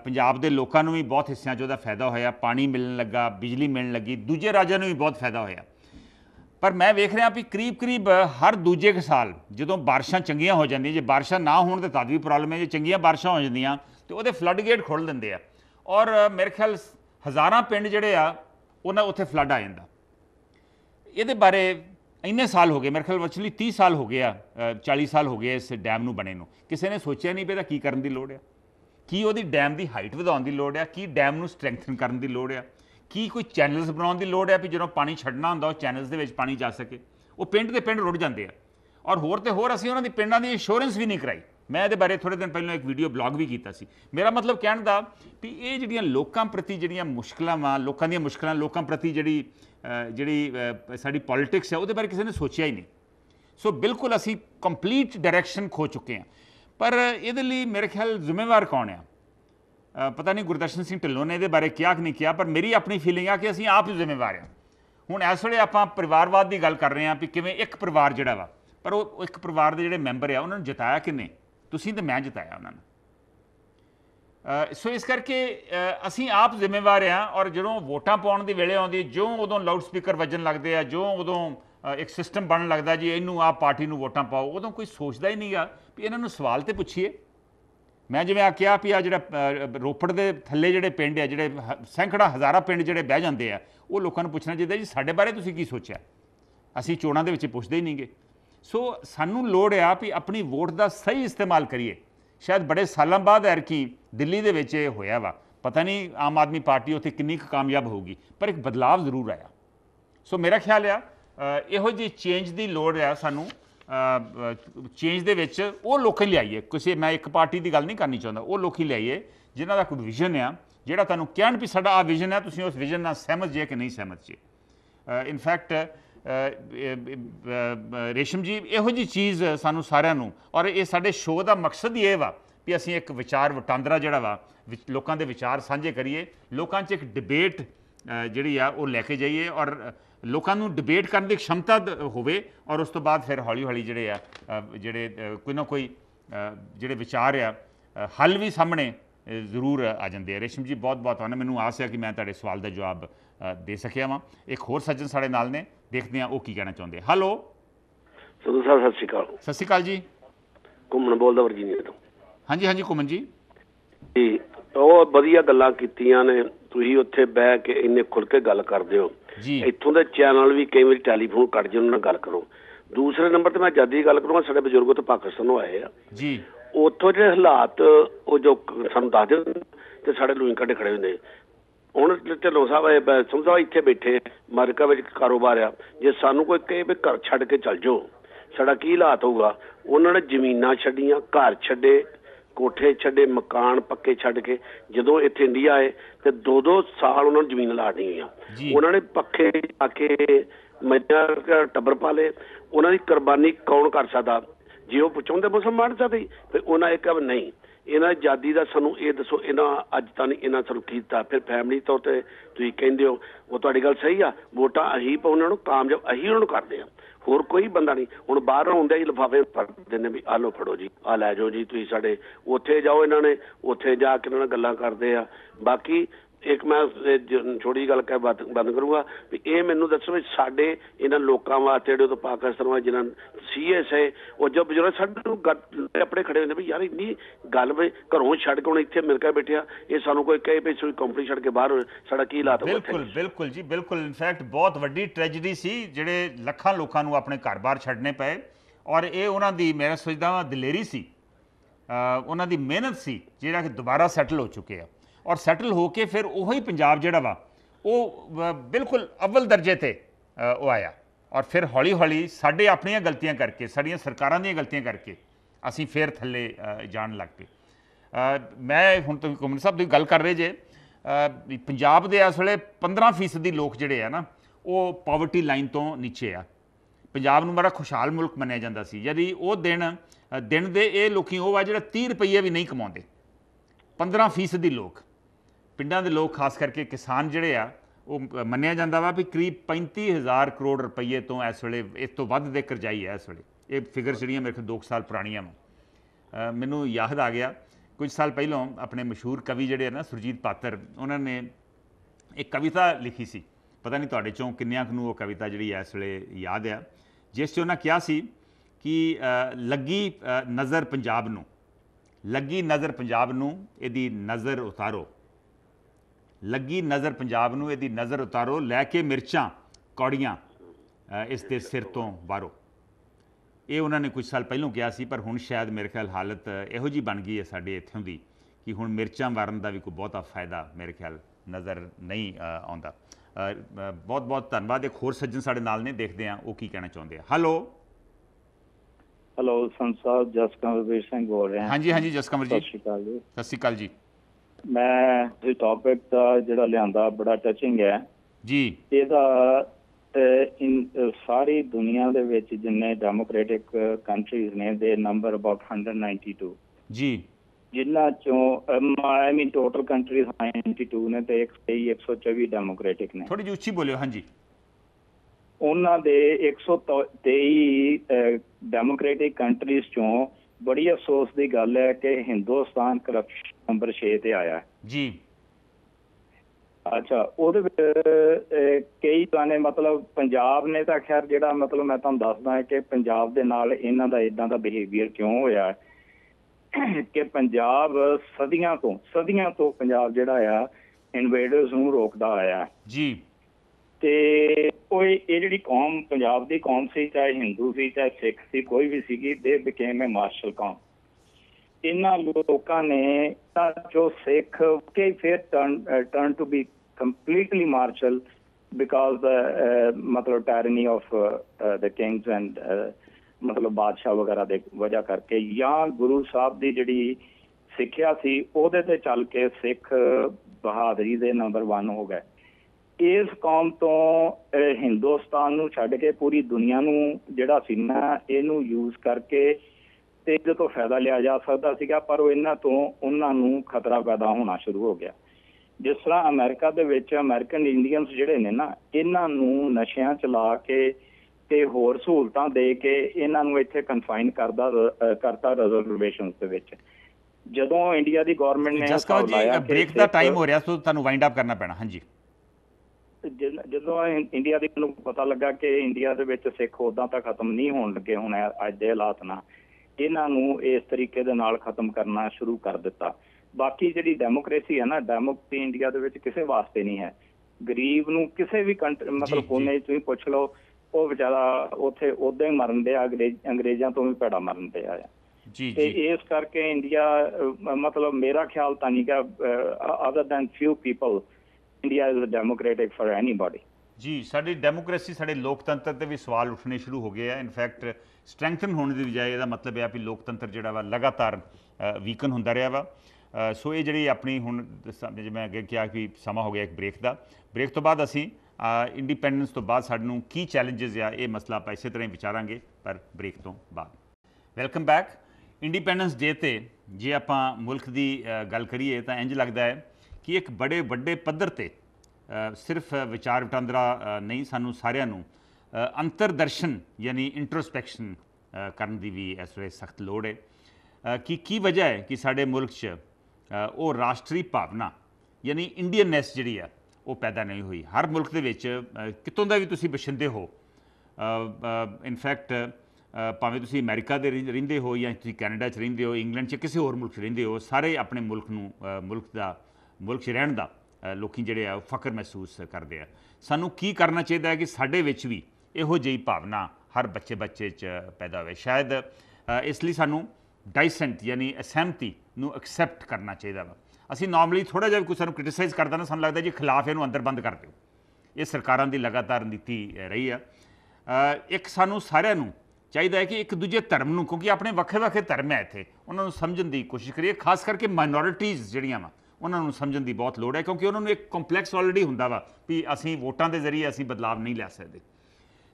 ਪੰਜਾਬ ਦੇ ਲੋਕਾਂ ਨੂੰ ਵੀ ਬਹੁਤ ਹਿੱਸਿਆਂ 'ਚ ਉਹਦਾ ਫਾਇਦਾ ਹੋਇਆ। ਪਾਣੀ ਮਿਲਣ ਲੱਗਾ, ਬਿਜਲੀ ਮਿਲਣ ਲੱਗੀ। ਦੂਜੇ ਰਾਜਾਂ ਨੂੰ ਵੀ ਬਹੁਤ ਫਾਇਦਾ ਹੋਇਆ। ਪਰ ਮੈਂ ਵੇਖ ਰਿਹਾ ਵੀ ਕਰੀਬ ਕਰੀਬ ਹਰ ਦੂਜੇ ਕੁ ਸਾਲ ਜਦੋਂ ਬਾਰਿਸ਼ਾਂ ਚੰਗੀਆਂ ਹੋ ਜਾਂਦੀਆਂ ਜੇ ਬਾਰਿਸ਼ਾਂ ਨਾ ਹੋਣ ਤੇ ਤਦ ਵੀ ਪ੍ਰੋਬਲਮ ਹੈ ਜੇ ਚੰਗੀਆਂ ਬਾਰਿਸ਼ਾਂ ਹੋ ਜਾਂਦੀਆਂ ਤੇ ਉਹਦੇ ਫਲੱਡ ਗੇਟ ਖੋਲ ਦਿੰਦੇ ਆ। ਔਰ ਮੇਰੇ ਖਿਆਲ ਹਜ਼ਾਰਾਂ ਪਿੰਡ ਜਿਹੜੇ ਆ ਉਹਨਾਂ ਉੱਥੇ ਫਲੱਡ ਆ ਜਾਂਦਾ। ਇਹਦੇ ਬਾਰੇ ਇੰਨੇ ਸਾਲ ਹੋ ਗਏ ਮੇਰੇ ਖਿਆਲ ਵਰਚੁਅਲੀ 30 ਸਾਲ ਹੋ ਗਏ ਆ ਅ, 40 ਸਾਲ ਹੋ ਗਏ ਇਸ ਡੈਮ ਨੂੰ ਬਣੇ ਨੂੰ। ਕਿਸੇ ਨੇ ਸੋਚਿਆ ਨਹੀਂ ਵੀ ਤਾਂ ਕੀ ਕਰਨ ਦੀ ਲੋੜ ਆ? ਕੀ ਉਹਦੀ ਡੈਮ ਦੀ ਹਾਈਟ ਵਧਾਉਣ ਦੀ ਲੋੜ ਆ? ਕੀ ਡੈਮ ਨੂੰ ਸਟਰੈਂਥਨ ਕਰਨ ਦੀ ਲੋੜ ਆ? ਕੀ ਕੋਈ ਚੈਨਲਸ ਬਣਾਉਣ ਦੀ ਲੋੜ ਹੈ ਵੀ ਜਦੋਂ ਪਾਣੀ ਛੱਡਣਾ ਹੁੰਦਾ, ਉਹ ਚੈਨਲਸ ਦੇ ਵਿੱਚ ਪਾਣੀ ਜਾ ਸਕੇ? ਉਹ ਪਿੰਡ ਦੇ ਪਿੰਡ ਰੁੜ ਜਾਂਦੇ ਆ। ਔਰ ਹੋਰ ਤੇ ਹੋਰ ਅਸੀਂ ਉਹਨਾਂ ਦੀ ਪਿੰਡਾਂ ਦੀ ਇੰਸ਼ੋਰੈਂਸ ਵੀ ਨਹੀਂ ਕਰਾਈ। ਮੈਂ ਇਹਦੇ ਬਾਰੇ ਥੋੜੇ ਦਿਨ ਪਹਿਲਾਂ ਇੱਕ ਵੀਡੀਓ ਬਲੌਗ ਵੀ ਕੀਤਾ ਸੀ। ਮੇਰਾ ਮਤਲਬ ਕਹਿਣ ਦਾ ਵੀ ਇਹ ਜਿਹੜੀਆਂ ਲੋਕਾਂ ਪ੍ਰਤੀ ਜਿਹੜੀਆਂ ਮੁਸ਼ਕਲਾਂ ਵਾ, ਲੋਕਾਂ ਦੀਆਂ ਮੁਸ਼ਕਲਾਂ, ਲੋਕਾਂ ਪ੍ਰਤੀ ਜਿਹੜੀ ਜਿਹੜੀ ਸਾਡੀ ਪੋਲਿਟਿਕਸ ਹੈ, ਉਹਦੇ ਬਾਰੇ ਕਿਸੇ ਨੇ ਸੋਚਿਆ ਹੀ ਨਹੀਂ। ਸੋ ਬਿਲਕੁਲ ਅਸੀਂ ਕੰਪਲੀਟ ਡਾਇਰੈਕਸ਼ਨ ਖੋ ਚੁੱਕੇ ਹਾਂ। ਪਰ ਇਹਦੇ ਲਈ ਮੇਰੇ ਖਿਆਲ ਜ਼ਿੰਮੇਵਾਰ ਕੌਣ ਆ? ਪਤਾ ਨਹੀਂ ਗੁਰਦਰਸ਼ਨ ਸਿੰਘ ਢਿੱਲੋਂ ਨੇ ਇਹਦੇ ਬਾਰੇ ਕਿਹਾ ਕਿ ਨਹੀਂ ਕਿਹਾ, ਪਰ ਮੇਰੀ ਆਪਣੀ ਫੀਲਿੰਗ ਆ ਕਿ ਅਸੀਂ ਆਪ ਹੀ ਜ਼ਿੰਮੇਵਾਰ ਹਾਂ। ਹੁਣ ਇਸ ਵੇਲੇ ਆਪਾਂ ਪਰਿਵਾਰਵਾਦ ਦੀ ਗੱਲ ਕਰ ਰਹੇ ਹਾਂ ਵੀ ਕਿਵੇਂ ਇੱਕ ਪਰਿਵਾਰ ਜਿਹੜਾ ਵਾ, ਪਰ ਉਹ ਇੱਕ ਪਰਿਵਾਰ ਦੇ ਜਿਹੜੇ ਮੈਂਬਰ ਆ, ਉਹਨਾਂ ਨੂੰ ਜਿਤਾਇਆ ਕਿੰਨੇ ਤੁਸੀਂ ਤੇ ਮੈਂ ਜਿਤਾਇਆ ਉਹਨਾਂ ਨੂੰ। ਸੋ ਇਸ ਕਰਕੇ ਅਸੀਂ ਆਪ ਜ਼ਿੰਮੇਵਾਰ ਹਾਂ ਔਰ ਜਦੋਂ ਵੋਟਾਂ ਪਾਉਣ ਦੀ ਵੇਲੇ ਆਉਂਦੀ ਜੋ ਉਦੋਂ ਲਾਊਡ ਸਪੀਕਰ ਵੱਜਣ ਲੱਗਦੇ ਆ ਜੋ ਉਦੋਂ ਇੱਕ ਸਿਸਟਮ ਬਣਨ ਲੱਗਦਾ ਜੀ, ਇਹਨੂੰ ਆਹ ਪਾਰਟੀ ਨੂੰ ਵੋਟਾਂ ਪਾਓ, ਉਦੋਂ ਕੋਈ ਸੋਚਦਾ ਹੀ ਨਹੀਂਗਾ ਵੀ ਇਹਨਾਂ ਨੂੰ ਸਵਾਲ ਤੇ ਪੁੱਛੀਏ। ਮੈਂ ਜਿਵੇਂ ਆ ਕਿਹਾ ਵੀ ਆ ਜਿਹੜਾ ਰੋਪੜ ਦੇ ਥੱਲੇ ਜਿਹੜੇ ਪਿੰਡ ਆ, ਜਿਹੜੇ ਹ- ਸੈਂਕੜਾ ਹਜ਼ਾਰਾਂ ਪਿੰਡ ਜਿਹੜੇ ਬਹਿ ਜਾਂਦੇ ਆ, ਉਹ ਲੋਕਾਂ ਨੂੰ ਪੁੱਛਣਾ ਚਾਹੀਦਾ ਜੀ, ਸਾਡੇ ਬਾਰੇ ਤੁਸੀਂ ਕੀ ਸੋਚਿਆ? ਅਸੀਂ ਚੋਣਾਂ ਦੇ ਵਿੱਚ ਪੁੱਛਦੇ ਹੀ ਨਹੀਂਗੇ। ਸੋ ਸਾਨੂੰ ਲੋੜ ਆ ਵੀ ਆਪਣੀ ਵੋਟ ਦਾ ਸਹੀ ਇਸਤੇਮਾਲ ਕਰੀਏ। ਸ਼ਾਇਦ ਬੜੇ ਸਾਲਾਂ ਬਾਅਦ ਐਰਕੀ ਦਿੱਲੀ ਦੇ ਵਿੱਚ ਇਹ ਹੋਇਆ ਵਾ। ਪਤਾ ਨਹੀਂ ਆਮ ਆਦਮੀ ਪਾਰਟੀ ਉੱਥੇ ਕਿੰਨੀ ਕੁ ਕਾਮਯਾਬ ਹੋਊਗੀ, ਪਰ ਇੱਕ ਬਦਲਾਵ ਜ਼ਰੂਰ ਆਇਆ। ਸੋ ਮੇਰਾ ਖਿਆਲ ਆ ਇਹੋ ਜਿਹੀ ਚੇਂਜ ਦੀ ਲੋੜ ਆ ਸਾਨੂੰ। ਚੇਂਜ ਦੇ ਵਿੱਚ ਉਹ ਲੋਕ ਲਿਆਈਏ। ਕਿਸੇ, ਮੈਂ ਇੱਕ ਪਾਰਟੀ ਦੀ ਗੱਲ ਨਹੀਂ ਕਰਨੀ ਚਾਹੁੰਦਾ। ਉਹ ਲੋਕੀ ਲਿਆਈਏ, ਜਿਨ੍ਹਾਂ ਦਾ ਕੋਈ ਵਿਜ਼ਨ ਆ, ਜਿਹੜਾ ਤੁਹਾਨੂੰ ਕਹਿਣ ਵੀ ਸਾਡਾ ਆ ਵਿਜ਼ਨ ਹੈ ਤੁਸੀਂ ਉਸ ਵਿਜ਼ਨ ਨਾਲ ਸਹਿਮਤ ਜੇ ਕਿ ਨਹੀਂ ਸਹਿਮਤ ਜੇ। ਇਨਫੈਕਟ ਰੇਸ਼ਮ ਜੀ, ਇਹੋ ਜੀ ਚੀਜ਼ ਸਾਨੂੰ ਸਾਰਿਆਂ ਨੂੰ, ਔਰ ਇਹ ਸਾਡੇ ਸ਼ੋਅ ਦਾ ਮਕਸਦ ਹੀ ਇਹ ਵਾ ਵੀ ਅਸੀਂ ਇੱਕ ਵਿਚਾਰ ਵਟਾਂਦਰਾ ਜਿਹੜਾ ਵਾ ਲੋਕਾਂ ਦੇ ਵਿਚਾਰ ਸਾਂਝੇ ਕਰੀਏ। ਲੋਕਾਂ 'ਚ ਇੱਕ ਡਿਬੇਟ ਜਿਹੜੀ ਆ, ਉਹ ਲੈ ਕੇ ਜਾਈਏ, ਔਰ ਲੋਕਾਂ ਨੂੰ ਡਿਬੇਟ ਕਰਨ ਦੀ ਖਮਤਾ ਹੋਵੇ ਔਰ ਉਸ ਤੋਂ ਬਾਅਦ ਫਿਰ ਹੌਲੀ ਹੌਲੀ ਜਿਹੜੇ ਆ ਜਿਹੜੇ ਕੋਈ ਨਾ ਕੋਈ ਜਿਹੜੇ ਵਿਚਾਰ ਆ ਹੱਲ ਵੀ ਸਾਹਮਣੇ ਜ਼ਰੂਰ ਆ ਜਾਂਦੇ ਆ। ਰੇਸ਼ਮ ਜੀ ਬਹੁਤ ਬਹੁਤ ਧੰਨਵਾਦ ਮੈਨੂੰ ਆਸ ਹੈ ਕਿ ਮੈਂ ਤੁਹਾਡੇ ਸਵਾਲ ਦਾ ਜਵਾਬ ਦੇ ਸਕਿਆ ਵਾਂ। ਇੱਕ ਹੋਰ ਸੱਜਣ ਸਾਡੇ ਨਾਲ ਨੇ। ਦੇਖਦੇ ਹਾਂ ਉਹ ਕੀ ਕਹਿਣਾ ਚਾਹੁੰਦੇ। ਹੈਲੋ ਸਾਹਿਬ ਸਤਿ ਸ਼੍ਰੀ ਅਕਾਲ ਸਤਿ ਸ਼੍ਰੀ ਅਕਾਲ। ਜੀ। ਘੁੰਮਣ ਬੋਲਦਾ ਵਰਜੀਨੀਆ ਤੋਂ। ਹਾਂਜੀ ਹਾਂਜੀ ਕੁਮਨ ਜੀ। ਜੀ ਉਹ ਵਧੀਆ ਗੱਲਾਂ ਕੀਤੀਆਂ ਨੇ। ਤੁਸੀਂ ਉੱਥੇ ਬਹਿ ਕੇ ਇੰਨੇ ਖੁੱਲ ਕੇ ਗੱਲ ਕਰਦੇ ਹੋ। ਇੱਥੋਂ ਦੇ ਚੈਨਲ ਵੀ ਕਈ ਵਾਰੀ ਟੈਲੀਫੋਨ ਕੱਟ ਜੇ ਉਹਨਾਂ ਨਾਲ ਗੱਲ ਕਰੋ। ਦੂਸਰੇ ਨੰਬਰ ਤੇ ਮੈਂ ਜਦ ਦੀ ਗੱਲ ਕਰੂੰਗਾ ਸਾਡੇ ਬਜ਼ੁਰਗ ਤੋਂ ਪਾਕਿਸਤਾਨੋਂ ਆਏ ਆ। ਜੀ। ਉੱਥੋਂ ਜਿਹੜੇ ਹਾਲਾਤ ਉਹ ਜੋ ਸਾਨੂੰ ਦੱਸ ਦਿੰਦੇ ਤੇ ਸਾਡੇ ਲੋਈ ਕੱਢੇ ਖੜੇ ਹੁੰਦੇ। ਹੁਣ ਢਿੱਲੋਂ ਸਾਹਿਬ ਸਮਝੋ ਇੱਥੇ ਬੈਠੇ ਅਮਰੀਕਾ ਵਿੱਚ ਕਾਰੋਬਾਰ ਆ। ਜੇ ਸਾਨੂੰ ਕੋਈ ਕਹੇ ਵੀ ਘਰ ਛੱਡ ਕੇ ਚੱਲ ਜਾਓ ਸਾਡਾ ਕੀ ਹਾਲਾਤ ਹੋਊਗਾ? ਉਹਨਾਂ ਨੇ ਜ਼ਮੀਨਾਂ ਛੱਡੀਆਂ ਘਰ ਛੱਡੇ ਕੋਠੇ ਛੱਡੇ ਮਕਾਨ ਪੱਕੇ ਛੱਡ ਕੇ ਜਦੋਂ ਇੱਥੇ ਇੰਡੀਆ ਆਏ ਤੇ ਦੋ ਦੋ ਸਾਲ ਉਹਨਾਂ ਨੂੰ ਜ਼ਮੀਨ ਲਾਣੀ ਹੋਈਆਂ। ਉਹਨਾਂ ਨੇ ਪੱਖੇ ਆ ਕੇ ਮੱਝਾਂ ਦਾ ਟੱਬਰ ਪਾਲੇ। ਉਹਨਾਂ ਦੀ ਕੁਰਬਾਨੀ ਕੌਣ ਕਰ ਸਕਦਾ? ਜੇ ਉਹ ਚਾਹੁੰਦੇ ਮੁਸਲਮਾਨ ਸਕਦੇ ਫਿਰ ਉਹਨਾਂ ਕਿਹਾ ਵੀ ਨਹੀਂ। ਇਹਨਾਂ ਆਜ਼ਾਦੀ ਦਾ ਸਾਨੂੰ ਇਹ ਦੱਸੋ, ਇਹਨਾਂ ਅੱਜ ਤਾਂ ਇਹਨਾਂ ਸਾਨੂੰ ਕੀ ਦਿੱਤਾ? ਫਿਰ ਫੈਮਿਲੀ ਤੌਰ ਤੇ ਤੁਸੀਂ ਕਹਿੰਦੇ ਹੋ, ਉਹ ਤੁਹਾਡੀ ਗੱਲ ਸਹੀ ਆ, ਵੋਟਾਂ ਅਹੀਂ ਪਾਉਣ ਨੂੰ ਕਾਮਯਾਬ ਅਹੀਂ ਉਹਨਾਂ ਨੂੰ ਕਰਦੇ ਆ ਹੋਰ ਕੋਈ ਬੰਦਾ ਨਹੀਂ। ਹੁਣ ਬਾਹਰ ਆਉਂਦੇ ਹੀ ਲਿਫਾਫੇ ਫੜ ਦਿੰਦੇ ਵੀ ਆ ਲਓ ਫੜੋ ਜੀ ਆ ਲੈ ਜਾਓ ਜੀ, ਤੁਸੀਂ ਸਾਡੇ, ਉੱਥੇ ਜਾਓ ਇਹਨਾਂ ਨੇ, ਉੱਥੇ ਜਾ ਕੇ ਇਹਨਾਂ ਨਾਲ ਗੱਲਾਂ ਕਰਦੇ ਆ। ਬਾਕੀ ਇੱਕ ਮੈਂ ਇਹ ਜ- ਛੋਟੀ ਗੱਲ ਕਹਿ ਬੰਦ ਬੰਦ ਕਰੂੰਗਾ ਵੀ ਇਹ ਮੈਨੂੰ ਦੱਸੋ ਵੀ ਸਾਡੇ ਇਹਨਾਂ ਲੋਕਾਂ ਵਾਸਤੇ ਜਿਹੜੇ ਤੋਂ ਪਾਕਿਸਤਾਨ ਵਾਲੇ ਜਿਨ੍ਹਾਂ ਸੀਐਸ ਹੈ ਉਹ ਜੋ ਬਜ਼ੁਰਗ ਸਾਡੇ ਨੂੰ ਆਪਣੇ ਖੜੇ ਹੁੰਦੇ ਵੀ ਯਾਰ ਇੰਨੀ ਗੱਲ ਵੀ ਘਰੋਂ ਛੱਡ ਕੇ ਹੁਣ ਇੱਥੇ ਮਿਲ ਕੇ ਬੈਠਿਆ ਇਹ ਸਾਨੂੰ ਕੋਈ ਕਹੇ ਵੀ ਤੁਸੀਂ ਕੰਪਨੀ ਛੱਡ ਕੇ ਬਾਹਰ ਹੋ, ਸਾਡਾ ਕੀ ਹਾਲਾਤ ਹੋਊਗਾ ਬਿਲਕੁਲ ਬਿਲਕੁਲ ਜੀ ਬਿਲਕੁਲ। ਇਨਫੈਕਟ ਬਹੁਤ ਵੱਡੀ ਟ੍ਰੈਜੇਡੀ ਸੀ ਜਿਹੜੇ ਲੱਖਾਂ ਲੋਕਾਂ ਨੂੰ ਆਪਣੇ ਘਰ-ਬਾਰ ਛੱਡਣੇ ਪਏ। ਔਰ ਇਹ ਉਹਨਾਂ ਦੀ ਮੈਂ ਸੋਚਦਾ ਹਾਂ ਦਲੇਰੀ ਸੀ। ਉਹਨਾਂ ਦੀ ਮਿਹਨਤ ਸੀ ਜਿਹੜਾ ਕਿ ਦੁਬਾਰਾ ਸੈਟਲ ਹੋ ਚੁੱਕੇ ਆ। ਔਰ ਸੈਟਲ ਹੋ ਕੇ ਫਿਰ ਉਹੀ ਪੰਜਾਬ ਜਿਹੜਾ ਵਾ, ਉਹ ਬਿਲਕੁਲ ਅਵਲ ਦਰਜੇ ਤੇ ਉਹ ਆਇਆ। ਔਰ ਫਿਰ ਹੌਲੀ-ਹੌਲੀ ਸਾਡੇ ਆਪਣੀਆਂ ਗਲਤੀਆਂ ਕਰਕੇ, ਸਾਡੀਆਂ ਸਰਕਾਰਾਂ ਦੀਆਂ ਗਲਤੀਆਂ ਕਰਕੇ ਅਸੀਂ ਫਿਰ ਥੱਲੇ ਜਾਣ ਲੱਗ ਪਏ। ਮੈਂ ਹੁਣ ਤੁਸੀਂ ਕੁਮਨ ਸਾਹਿਬ ਦੀ ਗੱਲ ਕਰ ਰਹੇ ਜੇ ਪੰਜਾਬ ਦੇ ਇਸ ਵੇਲੇ 15% ਦੀ ਲੋਕ ਜਿਹੜੇ ਆ ਨਾ, ਉਹ ਪਾਵਰਟੀ ਲਾਈਨ ਤੋਂ ਨੀਚੇ ਆ। ਪੰਜਾਬ ਨੂੰ ਬੜਾ ਖੁਸ਼ਹਾਲ ਮੁਲਕ ਮੰਨਿਆ ਜਾਂਦਾ ਸੀ। ਯਦੀ ਉਹ ਦਿਨ ਦਿਨ ਦੇ ਇਹ ਲੋਕੀ ਉਹ ਆ ਜਿਹੜਾ 30 ਰੁਪਈਏ ਵੀ ਨਹੀਂ ਕਮਾਉਂਦੇ। 15% ਦੀ ਲੋਕ। ਪਿੰਡਾਂ ਦੇ ਲੋਕ ਖਾਸ ਕਰਕੇ ਕਿਸਾਨ ਜਿਹੜੇ ਆ, ਉਹ ਮੰਨਿਆ ਜਾਂਦਾ ਵਾ ਵੀ ਕਰੀਬ 35000 ਕਰੋੜ ਰੁਪਈਏ ਤੋਂ ਇਸ ਵੇਲੇ, ਇਸ ਤੋਂ ਵੱਧ ਦੇ ਕਰਜ਼ਾਈ ਹੈ ਇਸ ਵੇਲੇ। ਇਹ ਫਿਗਰ ਜਿਹੜੀਆਂ ਮੇਰੇ ਕੋਲ 2 ਸਾਲ ਪੁਰਾਣੀਆਂ ਵਾ। ਮੈਨੂੰ ਯਾਦ ਆ ਗਿਆ, ਕੁਝ ਸਾਲ ਪਹਿਲਾਂ ਆਪਣੇ ਮਸ਼ਹੂਰ ਕਵੀ ਜਿਹੜੇ ਆ ਨਾ, ਸੁਰਜੀਤ ਪਾਤਰ, ਉਹਨਾਂ ਨੇ ਇੱਕ ਕਵਿਤਾ ਲਿਖੀ ਸੀ। ਪਤਾ ਨਹੀਂ ਤੁਹਾਡੇ ਚੋਂ ਕਿੰਨਿਆਂ ਕੁ ਨੂੰ ਉਹ ਕਵਿਤਾ ਜਿਹੜੀ ਇਸ ਵੇਲੇ ਯਾਦ ਆ, ਜਿਸ 'ਚ ਉਹਨਾਂ ਕਿਹਾ ਸੀ ਕਿ ਲੱਗੀ ਨਜ਼ਰ ਪੰਜਾਬ ਨੂੰ। ਲੱਗੀ ਨਜ਼ਰ ਪੰਜਾਬ ਨੂੰ, ਇਹਦੀ ਨਜ਼ਰ ਉਤਾਰੋ। ਲੱਗੀ ਨਜ਼ਰ ਪੰਜਾਬ ਨੂੰ ਇਹਦੀ ਨਜ਼ਰ ਉਤਾਰੋ ਲੈ ਕੇ ਮਿਰਚਾਂ ਕੌੜੀਆਂ ਇਸ ਦੇ ਸਿਰ ਤੋਂ ਬਾਹਰੋ। ਇਹ ਉਹਨਾਂ ਨੇ ਕੁਝ ਸਾਲ ਪਹਿਲਾਂ ਕਿਹਾ ਸੀ ਪਰ ਹੁਣ ਸ਼ਾਇਦ ਮੇਰੇ ਖਿਆਲ ਹਾਲਤ ਇਹੋ ਜੀ ਬਣ ਗਈ ਹੈ ਸਾਡੇ ਇੱਥੋਂ ਦੀ ਕਿ ਹੁਣ ਮਿਰਚਾਂ ਮਾਰਨ ਦਾ ਵੀ ਕੋਈ ਬਹੁਤਾ ਫਾਇਦਾ ਮੇਰੇ ਖਿਆਲ ਨਜ਼ਰ ਨਹੀਂ ਆਉਂਦਾ। ਬਹੁਤ ਬਹੁਤ ਧੰਨਵਾਦ। ਇੱਕ ਹੋਰ ਸੱਜਣ ਸਾਡੇ ਨਾਲ ਨੇ ਦੇਖਦੇ ਹਾਂ ਉਹ ਕੀ ਕਹਿਣਾ ਚਾਹੁੰਦੇ ਆ। ਹੈਲੋ? ਹੈਲੋ ਸੰਤ ਸਾਹਿਬ ਜਸ ਕੰਵਰਵੀਰ ਸਿੰਘ ਬੋਲ ਰਿਹਾ। ਹਾਂਜੀ ਹਾਂਜੀ ਜਸਕਮਰ ਜੀ ਸਤਿ ਸ਼੍ਰੀ ਅਕਾਲ ਜੀ। ਸਤਿ ਸ਼੍ਰੀ ਅਕਾਲ ਜੀ। ਮੈਂ ਇਹ ਟੌਪਿਕ ਦਾ ਜਿਹੜਾ ਲਿਆਂਦਾ ਬੜਾ ਟੱਚਿੰਗ ਹੈ। ਜੀ। ਇਹਦਾ ਸਾਰੀ ਦੁਨੀਆ ਦੇ ਵਿੱਚ ਜਿੰਨੇ ਡੈਮੋਕ੍ਰੈਟਿਕ ਕੰਟਰੀਜ਼ ਨੇ ਦੇ ਨੰਬਰ ਅਬਾਊਟ 192 ਜੀ। ਜਿਨ੍ਹਾਂ ਚੋਂ ਆਈ ਮੀਨ ਟੋਟਲ ਕੰਟਰੀਜ਼ 92 ਨੇ ਤੇ 123 124 ਡੈਮੋਕ੍ਰੈਟਿਕ ਨੇ। ਥੋੜੀ ਜਿਹੀ ਉੱਚੀ ਬੋਲਿਓ ਹਾਂਜੀ। ਉਹਨਾਂ ਦੇ 123 ਡੈਮੋਕ੍ਰੈਟਿਕ ਕੰਟਰੀਜ਼ ਚੋਂ ਬੜੀ ਅਫਸੋਸ ਦੀ ਗੱਲ ਹੈ ਕਿ ਹਿੰਦੁਸਤਾਨ ਕਰਪਸ਼ਨ ਨੰਬਰ 6 ਤੇ ਆਇਆ ਜੀ। ਅੱਛਾ ਉਹਦੇ ਵਿੱਚ ਕਈ ਗਾਣੇ ਮਤਲਬ ਪੰਜਾਬ ਨੇ ਤਾਂ ਖੈਰ ਜਿਹੜਾ ਮਤਲਬ ਮੈਂ ਤੁਹਾਨੂੰ ਦੱਸਦਾ ਕਿ ਪੰਜਾਬ ਦੇ ਨਾਲ ਇਹਨਾਂ ਦਾ ਇਦਾਂ ਦਾ ਬਿਹੇਵੀਅਰ ਕਿਉਂ ਹੋਇਆ ਕਿ ਪੰਜਾਬ ਸਦੀਆਂ ਤੋਂ ਸਦੀਆਂ ਤੋਂ ਪੰਜਾਬ ਜਿਹੜਾ ਆ ਇਨਵੇਡਰਸ ਨੂੰ ਰੋਕਦਾ ਆਇਆ ਜੀ। ਤੇ ਕੋਈ, ਇਹ ਇਹ ਜਿਹੜੀ ਕੌਮ, ਪੰਜਾਬ ਦੀ ਕੌਮ ਸੀ, ਚਾਹੇ ਹਿੰਦੂ ਸੀ, ਚਾਹੇ ਸਿੱਖ ਸੀ, ਕੋਈ ਵੀ ਸੀਗੀ ਦੇ ਬਿਕੇਮ ਅ ਮਾਰਸ਼ਲ ਕੌਮ। ਇਹਨਾਂ ਲੋਕਾਂ ਨੇ ਤਾਂ ਜੋ ਸਿੱਖ ਕੇ ਫਿਰ turn turn to be completely martial because the ਮਤਲਬ tyranny of the kings and ਮਤਲਬ ਬਾਦਸ਼ਾਹ ਵਗੈਰਾ ਦੇ ਵਜ੍ਹਾ ਕਰਕੇ ਜਾਂ ਗੁਰੂ ਸਾਹਿਬ ਦੀ ਜਿਹੜੀ ਸਿੱਖਿਆ ਸੀ, ਉਹਦੇ ਤੇ ਚੱਲ ਕੇ ਸਿੱਖ ਬਹਾਦਰੀ ਦੇ ਨੰਬਰ 1 ਹੋ ਗਏ। ਇਸ ਕੌਮ ਤੋਂ ਹਿੰਦੁਸਤਾਨ ਨੂੰ ਛੱਡ ਕੇ ਪੂਰੀ ਦੁਨੀਆ ਨੂੰ ਜਿਹੜਾ ਸੀ ਨਾ ਇਹਨੂੰ ਯੂਜ਼ ਕਰਕੇ ਤੇ ਤੋਂ ਫਾਇਦਾ ਲਿਆ ਜਾ ਸਕਦਾ ਸੀਗਾ ਪਰ ਉਹ ਇਹਨਾਂ ਤੋਂ ਉਹਨਾਂ ਨੂੰ ਖਤਰਾ ਪੈਦਾ ਹੋਣਾ ਸ਼ੁਰੂ ਹੋ ਗਿਆ। ਜਿਸ ਤਰ੍ਹਾਂ ਅਮਰੀਕਾ ਦੇ ਵਿੱਚ ਅਮਰੀਕਨ ਇੰਡੀਅਨਸ ਜਿਹੜੇ ਨੇ ਨਾ ਇਹਨਾਂ ਨੂੰ ਨਸ਼ਿਆਂ ਚ ਲਾ ਕੇ ਤੇ ਹੋਰ ਸਹੂਲਤਾਂ ਦੇ ਕੇ ਇਹਨਾਂ ਨੂੰ ਇੱਥੇ ਕਨਫਾਈਨ ਕਰਦਾ ਕਰਤਾ ਰਿਜ਼ਰਵੇਸ਼ਨਸ ਦੇ ਵਿੱਚ। ਜਦੋਂ ਇੰਡੀਆ ਦੀ ਗਵਰਨਮੈਂਟ ਨੇ ਜਸਕਾ ਜੀ ਬ੍ਰੇਕ ਦਾ ਟਾਈਮ ਹੋ ਰਿਹਾ ਸੋ ਤੁਹਾਨੂੰ ਵਾਈਂਡ ਅਪ ਕਰਨਾ ਪੈਣਾ ਹਾਂਜੀ। ਜਦ- ਇੰਡੀਆ ਦੇ ਨੂੰ ਪਤਾ ਲੱਗਾ ਕਿ ਇੰਡੀਆ ਦੇ ਵਿੱਚ ਸਿੱਖ ਉਦਾਂ ਤਾਂ ਖਤਮ ਨਹੀਂ ਹੋਣ ਲੱਗੇ ਹੁਣ ਅੱਜ ਦੇ ਹਾਲਾਤ ਨਾਲ ਇਹਨਾਂ ਨੂੰ ਇਸ ਤਰੀਕੇ ਦੇ ਨਾਲ ਖਤਮ ਕਰਨਾ ਸ਼ੁਰੂ ਕਰ ਦਿੱਤਾ। ਬਾਕੀ ਜਿਹੜੀ ਡੈਮੋਕ੍ਰੇਸੀ ਹੈ ਨਾ ਡੈਮੋਕ੍ਰੇਸੀ ਇੰਡੀਆ ਦੇ ਵਿੱਚ ਕਿਸੇ ਵਾਸਤੇ ਨਹੀਂ ਹੈ। ਗਰੀਬ ਨੂੰ ਕਿਸੇ ਵੀ ਮਤਲਬ। ਕੋਨੇ ਤੁਸੀਂ ਪੁੱਛ ਲਓ ਉਹ ਵਿਚਾਰਾ ਉੱਥੇ ਉਦਾਂ ਹੀ ਮਰਨ ਦੇ ਅੰਗਰੇਜ਼ ਅੰਗਰੇਜ਼ਾਂ ਤੋਂ ਵੀ ਭੈੜਾ ਮਰਨ ਦੇ ਆ। ਜੀ ਤੇ ਜੀ। ਇਸ ਕਰਕੇ ਇੰਡੀਆ ਮਤਲਬ ਮੇਰਾ ਖਿਆਲ ਤਾਂ ਨਹੀਂ ਕਿ other than few people India is democratic for anybody ਜੀ, ਸਾਡੀ ਡੈਮੋਕ੍ਰੇਸੀ ਸਾਡੇ ਲੋਕਤੰਤਰ ਤੇ ਵੀ ਸਵਾਲ ਉੱਠਣੇ ਸ਼ੁਰੂ ਹੋ ਗਏ ਆ। ਇਨਫੈਕਟ ਸਟਰੈਂਥਨ ਹੋਣ ਦੀ ਬਜਾਏ ਇਹਦਾ ਮਤਲਬ ਇਹ ਆ ਵੀ ਲੋਕਤੰਤਰ ਜਿਹੜਾ ਵਾ ਲਗਾਤਾਰ ਵੀਕਨ ਹੁੰਦਾ ਰਿਹਾ ਵਾ। ਸੋ ਇਹ ਜਿਹੜੀ ਆਪਣੀ ਹੁਣ ਜਿਵੇਂ ਮੈਂ ਅੱਗੇ ਕਿਹਾ ਕਿ ਸਮਾਂ ਹੋ ਗਿਆ ਇੱਕ ਬ੍ਰੇਕ ਦਾ। ਬ੍ਰੇਕ ਤੋਂ ਬਾਅਦ ਅਸੀਂ ਇੰਡੀਪੈਂਡੈਂਸ ਤੋਂ ਬਾਅਦ ਸਾਡੇ ਨੂੰ ਕੀ ਚੈਲੰਜਸ ਆ, ਇਹ ਮਸਲਾ ਆਪਾਂ ਇਸੇ ਤਰ੍ਹਾਂ ਹੀ ਵਿਚਾਰਾਂਗੇ, ਪਰ ਬ੍ਰੇਕ ਤੋਂ ਬਾਅਦ। ਵੈਲਕਮ ਬੈਕ ਇੰਡੀਪੈਂਡੈਂਸ ਡੇ ਤੇ ਜੇ ਆਪਾਂ ਮੁਲਕ ਦੀ ਗੱਲ ਕਰੀਏ ਤਾਂ ਇੰਜ ਲੱਗਦਾ ਹੈ ਕਿ ਇੱਕ ਬੜੇ ਵੱਡੇ ਪੱਧਰ ਤੇ ਸਿਰਫ ਵਿਚਾਰ ਵਟਾਂਦਰਾ ਨਹੀਂ ਸਾਨੂੰ ਸਾਰਿਆਂ ਨੂੰ ਅੰਤਰਦਰਸ਼ਨ ਯਾਨੀ ਇੰਟਰੋਸਪੈਕਸ਼ਨ ਕਰਨ ਦੀ ਵੀ ਇਸ ਵੇਲੇ ਸਖਤ ਲੋੜ ਹੈ। ਕਿ ਕੀ ਵਜ੍ਹਾ ਹੈ ਕਿ ਸਾਡੇ ਮੁਲਕ 'ਚ ਉਹ ਰਾਸ਼ਟਰੀ ਭਾਵਨਾ ਯਾਨੀ ਇੰਡੀਅਨਨੈਸ ਜਿਹੜੀ ਆ ਉਹ ਪੈਦਾ ਨਹੀਂ ਹੋਈ। ਹਰ ਮੁਲਕ ਦੇ ਵਿੱਚ ਅ, ਕਿਤੋਂ ਦਾ ਵੀ ਤੁਸੀਂ ਬਸ਼ਿੰਦੇ ਹੋ ਇਨਫੈਕਟ ਭਾਵੇਂ ਤੁਸੀਂ ਅਮਰੀਕਾ ਦੇ ਰਹਿੰਦੇ ਹੋ ਜਾਂ ਤੁਸੀਂ ਕੈਨੇਡਾ 'ਚ ਰਹਿੰਦੇ ਹੋ ਇੰਗਲੈਂਡ 'ਚ ਕਿਸੇ ਹੋਰ ਮੁਲਕ 'ਚ ਰਹਿੰਦੇ ਹੋ ਸਾਰੇ ਆਪਣੇ ਮੁਲਕ ਨੂੰ ਮੁਲਕ ਦਾ ਮੁਲਕ 'ਚ ਰਹਿਣ ਦਾ ਅ, ਲੋਕੀ ਜਿਹੜੇ ਆ ਉਹ ਫਖਰ ਮਹਿਸੂਸ ਕਰਦੇ ਆ। ਸਾਨੂੰ ਕੀ ਕਰਨਾ ਚਾਹੀਦਾ ਹੈ ਕਿ ਸਾਡੇ ਵਿੱਚ ਵੀ ਇਹੋ ਜਿਹੀ ਭਾਵਨਾ ਹਰ ਬੱਚੇ ਬੱਚੇ 'ਚ ਪੈਦਾ ਹੋਵੇ। ਸ਼ਾਇਦ ਇਸ ਲਈ ਸਾਨੂੰ ਡਾਈਸੈਂਟ ਯਾਨੀ ਅਸਹਿਮਤੀ ਨੂੰ ਐਕਸੈਪਟ ਕਰਨਾ ਚਾਹੀਦਾ ਵਾ। ਅਸੀਂ ਨਾਰਮਲੀ ਥੋੜਾ ਜਿਹਾ ਵੀ ਕੋਈ ਸਾਨੂੰ ਕ੍ਰਿਟਿਸਾਈਜ਼ ਕਰਦਾ ਨਾ ਸਾਨੂੰ ਲੱਗਦਾ ਜੀ ਖਿਲਾਫ ਇਹਨੂੰ ਅੰਦਰ ਬੰਦ ਕਰ ਦਿਓ। ਇਹ ਸਰਕਾਰਾਂ ਦੀ ਲਗਾਤਾਰ ਨੀਤੀ ਰਹੀ ਆ। ਇੱਕ ਸਾਨੂੰ ਸਾਰਿਆਂ ਨੂੰ ਚਾਹੀਦਾ ਹੈ ਕਿ ਇੱਕ ਦੂਜੇ ਧਰਮ ਨੂੰ ਕਿਉਂਕਿ ਆਪਣੇ ਵੱਖਰੇ ਵੱਖਰੇ ਧਰਮ ਹੈ ਇੱਥੇ ਉਹਨਾਂ ਨੂੰ ਸਮਝਣ ਦੀ ਕੋਸ਼ਿਸ਼ ਕਰੀਏ ਖਾਸ ਕਰਕੇ ਮਾਈਨੋਰਿਟੀਜ਼ ਜਿਹੜੀਆਂ ਵਾ ਉਹਨਾਂ ਨੂੰ ਸਮਝਣ ਦੀ ਬਹੁਤ ਲੋੜ ਹੈ, ਕਿਉਂਕਿ ਉਹਨਾਂ ਨੂੰ ਇੱਕ ਕੰਪਲੈਕਸ ਆਲਰੇਡੀ ਹੁੰਦਾ ਵਾ ਵੀ ਅਸੀਂ ਵੋਟਾਂ ਦੇ ਜ਼ਰੀਏ ਅਸੀਂ ਬਦਲਾਵ ਨਹੀਂ ਲੈ ਸਕਦੇ।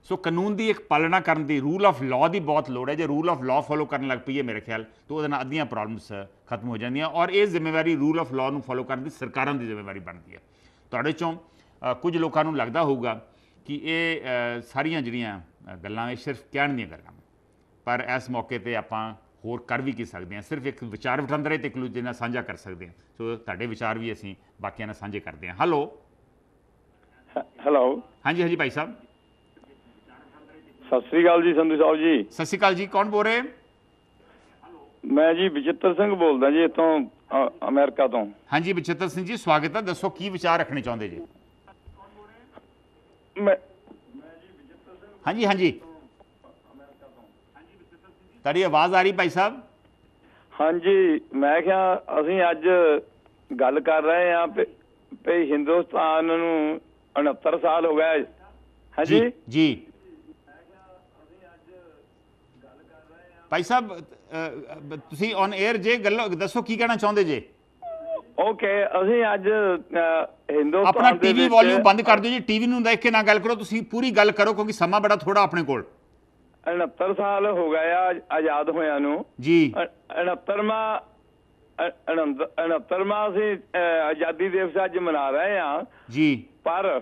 ਸੋ ਕਾਨੂੰਨ ਦੀ ਇੱਕ ਪਾਲਣਾ ਕਰਨ ਦੀ ਰੂਲ ਆਫ ਲਾਅ ਦੀ ਬਹੁਤ ਲੋੜ ਹੈ। ਜੇ ਰੂਲ ਆਫ ਲਾਅ ਫੋਲੋ ਕਰਨ ਲੱਗ ਪਈਏ ਮੇਰੇ ਖਿਆਲ, ਤਾਂ ਉਹਦੇ ਨਾਲ ਅੱਧੀਆਂ ਪ੍ਰੋਬਲਮਸ ਖਤਮ ਹੋ ਜਾਂਦੀਆਂ। ਔਰ ਇਹ ਜ਼ਿੰਮੇਵਾਰੀ ਰੂਲ ਆਫ ਲਾਅ ਨੂੰ ਫੋਲੋ ਕਰਨ ਦੀ ਸਰਕਾਰਾਂ ਦੀ ਜ਼ਿੰਮੇਵਾਰੀ ਬਣਦੀ ਹੈ। ਤੁਹਾਡੇ ਚੋਂ ਕੁਝ ਲੋਕਾਂ ਨੂੰ ਲੱਗਦਾ ਹੋਊਗਾ ਕਿ ਇਹ ਸਾਰੀਆਂ ਜਿਹੜੀਆਂ ਗੱਲਾਂ, ਇਹ ਸਿਰਫ ਕਹਿਣ ਦੀਆਂ ਗੱਲਾਂ ਨੇ। ਪਰ ਇਸ ਮੌਕੇ ਤੇ ਆਪਾਂ ਹੋਰ ਕਰ ਵੀ ਕੀ ਸਕਦੇ ਹਾਂ? ਸਿਰਫ ਇੱਕ ਵਿਚਾਰ ਵਟਾਂਦਰੇ ਤੇ ਇੱਕ ਦੂਜੇ ਨਾਲ ਸਾਂਝਾ ਕਰ ਸਕਦੇ ਹਾਂ। ਸੋ ਤੁਹਾਡੇ ਵਿਚਾਰ ਵੀ ਅਸੀਂ ਬਾਕੀਆਂ ਨਾਲ ਸਾਂਝੇ ਕਰਦੇ ਹਾਂ। ਹੈਲੋ ਹੈਲੋ ਹਾਂਜੀ ਹਾਂਜੀ ਭਾਈ ਸਾਹਿਬ। ਸਤਿ ਸ੍ਰੀ ਅਕਾਲ ਜੀ ਸੰਧੂ ਸਾਹਿਬ ਜੀ। ਸਤਿ ਸ਼੍ਰੀ ਅਕਾਲ ਜੀ ਕੌਣ ਬੋਲ ਰਹੇ? ਮੈਂ ਜੀ ਵਿਚਿੱਤਰ ਸਿੰਘ ਬੋਲਦਾ ਜੀ ਇੱਥੋਂ ਅਮਰੀਕਾ ਤੋਂ। ਹਾਂਜੀ ਬਚਿੱਤਰ ਸਿੰਘ ਜੀ ਸਵਾਗਤ ਹੈ। ਦੱਸੋ ਕੀ ਵਿਚਾਰ ਰੱਖਣੇ ਚਾਹੁੰਦੇ ਜੀ? ਮੈਂ ਹਾਂਜੀ ਹਾਂਜੀ। ਤੁਹਾਡੀ ਆਵਾਜ਼ ਆ ਰਹੀ ਭਾਈ ਸਾਹਿਬ? ਹਾਂਜੀ ਮੈਂ ਕਿਹਾ ਅਸੀਂ ਅੱਜ ਗੱਲ ਕਰ ਰਹੇ ਵੀ ਵੀ ਹਿੰਦੁਸਤਾਨ ਨੂੰ 69 ਸਾਲ ਹੋ ਗਏ। ਹਾਂਜੀ? ਜੀ ਭਾਈ ਸਾਹਿਬ ਤੁਸੀਂ ਔਨ 에ਅਰ ਜੇ ਗੱਲ ਦੱਸੋ ਕੀ ਕਹਿਣਾ ਚਾਹੁੰਦੇ ਜੇ? ਓਕੇ ਅਸੀਂ ਅੱਜ ਹਿੰਦੁਸਤਾਨ ਆਪਣਾ ਟੀਵੀ ਵੋਲਿਊਮ ਬੰਦ ਕਰ ਦਿਓ ਜੀ। ਟੀਵੀ ਨੂੰ ਦੇਖ ਕੇ ਨਾ ਗੱਲ ਕਰੋ ਤੁਸੀਂ ਪੂਰੀ ਗੱਲ ਕਰੋ ਕਿਉਂਕਿ ਸਮਾਂ ਬੜਾ ਥੋੜਾ ਆਪਣੇ ਕੋਲ। 69 ਸਾਲ ਹੋ ਗਏ ਆ ਆਜ਼ਾਦ ਹੋਇਆਂ ਨੂੰ। ਜੀ। 69ਵਾਂ 69ਵਾਂ ਅਸੀਂ ਆਜ਼ਾਦੀ ਦਿਵਸ ਅੱਜ ਮਨਾ ਰਹੇ ਹਾਂ ਜੀ। ਪਰ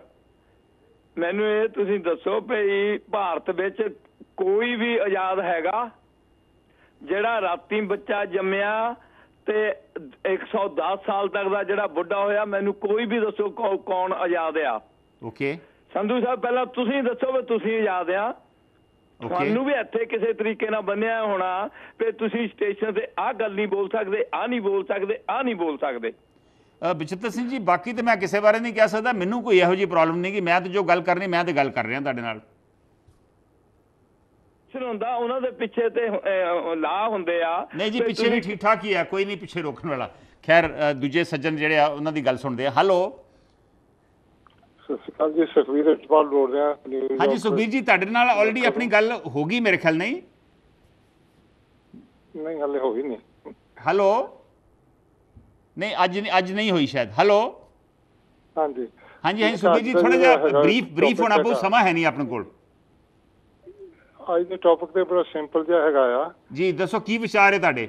ਮੈਨੂੰ ਇਹ ਤੁਸੀਂ ਦੱਸੋ ਭਈ ਭਾਰਤ ਵਿੱਚ ਕੋਈ ਵੀ ਆਜ਼ਾਦ ਹੈਗਾ ਜਿਹੜਾ ਰਾਤੀ ਬੱਚਾ ਜੰਮਿਆ ਤੇ 110 ਸਾਲ ਤੱਕ ਦਾ ਜਿਹੜਾ ਬੁੱਢਾ ਹੋਇਆ ਮੈਨੂੰ ਕੋਈ ਵੀ ਦੱਸੋ ਕੌਣ ਆਜ਼ਾਦ ਆ। ਓਕੇ। ਸੰਧੂ ਸਾਹਿਬ ਪਹਿਲਾਂ ਤੁਸੀਂ ਦੱਸੋ ਵੀ ਤੁਸੀਂ ਆਜ਼ਾਦ ਆ। ਤੁਹਾਨੂੰ ਵੀ ਇੱਥੇ ਕਿਸੇ ਤਰੀਕੇ ਨਾਲ ਬੰਨਿਆ ਹੋਣਾ ਵੀ ਤੁਸੀਂ ਸਟੇਸ਼ਨ ਤੇ ਆਹ ਗੱਲ ਨਹੀਂ ਬੋਲ ਸਕਦੇ ਆਹ ਨਹੀਂ ਬੋਲ ਸਕਦੇ ਆਹ ਨਹੀਂ ਬੋਲ ਸਕਦੇ। ਬਚਿੱਤਰ ਸਿੰਘ ਜੀ ਬਾਕੀ ਤੇ ਮੈਂ ਕਿਸੇ ਬਾਰੇ ਨਹੀਂ ਕਹਿ ਸਕਦਾ ਮੈਨੂੰ ਕੋਈ ਇਹੋ ਜਿਹੀ ਪ੍ਰੋਬਲਮ ਨਹੀਂ ਕਿ ਮੈਂ ਤੇ ਜੋ ਗੱਲ ਕਰਨੀ ਮੈਂ ਤੇ ਗੱਲ ਕਰ ਰਿਹਾ ਤੁਹਾਡੇ ਨਾਲ। ਹੁੰਦਾ ਉਹਨਾਂ ਦੇ ਪਿੱਛੇ ਤੇ ਲਾ ਹੁੰਦੇ ਆ ਨਹੀਂ ਜੀ ਪਿੱਛੇ ਵੀ ਠੀਕ ਠਾਕ ਹੀ ਹੈ ਕੋਈ ਨਹੀਂ ਪਿੱਛੇ ਰੋਕਣ ਵਾਲਾ। ਖੈਰ ਦੂਜੇ ਸੱਜਣ ਜਿਹੜੇ ਆ ਉਹਨਾਂ ਦੀ ਗੱਲ ਸੁਣਦੇ ਆ। ਹੈਲੋ ਸਤਿ ਸ਼੍ਰੀ ਅਕਾਲ ਜੀ ਸੁਖਵੀਰ ਇਕਬਾਲ ਬੋਲ ਰਿਹਾ ਨਿਊਯਾਰਕ ਹਾਂਜੀ ਸੁਖਬੀਰ ਜੀ ਤੁਹਾਡੇ ਨਾਲ ਆਲਰੇਡੀ ਆਪਣੀ ਗੱਲ ਹੋ ਗਈ ਮੇਰੇ ਖਿਆਲ ਨਹੀਂ? ਨਹੀਂ ਹਲੇ ਹੋਈ ਨਹੀਂ। ਹੈਲੋ ਨਹੀਂ ਅੱਜ ਨਹੀਂ ਅੱਜ ਨਹੀਂ ਹੋਈ ਸ਼ਾਇਦ। ਹੈਲੋ ਹਾਂਜੀ। ਹਾਂਜੀ ਹਾਂਜੀ ਸੁਖਬੀਰ ਜੀ ਥੋੜਾ ਜਿਹਾ ਬਰੀਫ ਬਰੀਫ ਹੋਣਾ ਬਹੁਤ ਸਮਾਂ ਹੈ ਨਹੀਂ ਆਪਣੇ ਕੋਲ। ਅੱਜ ਦੇ ਟੌਪਿਕ ਤੇ ਬੜਾ ਸਿੰਪਲ ਜਿਹਾ ਹੈਗਾ ਆ। ਜੀ ਦੱਸੋ ਕੀ ਵਿਚਾਰ ਹੈ ਤੁਹਾਡੇ?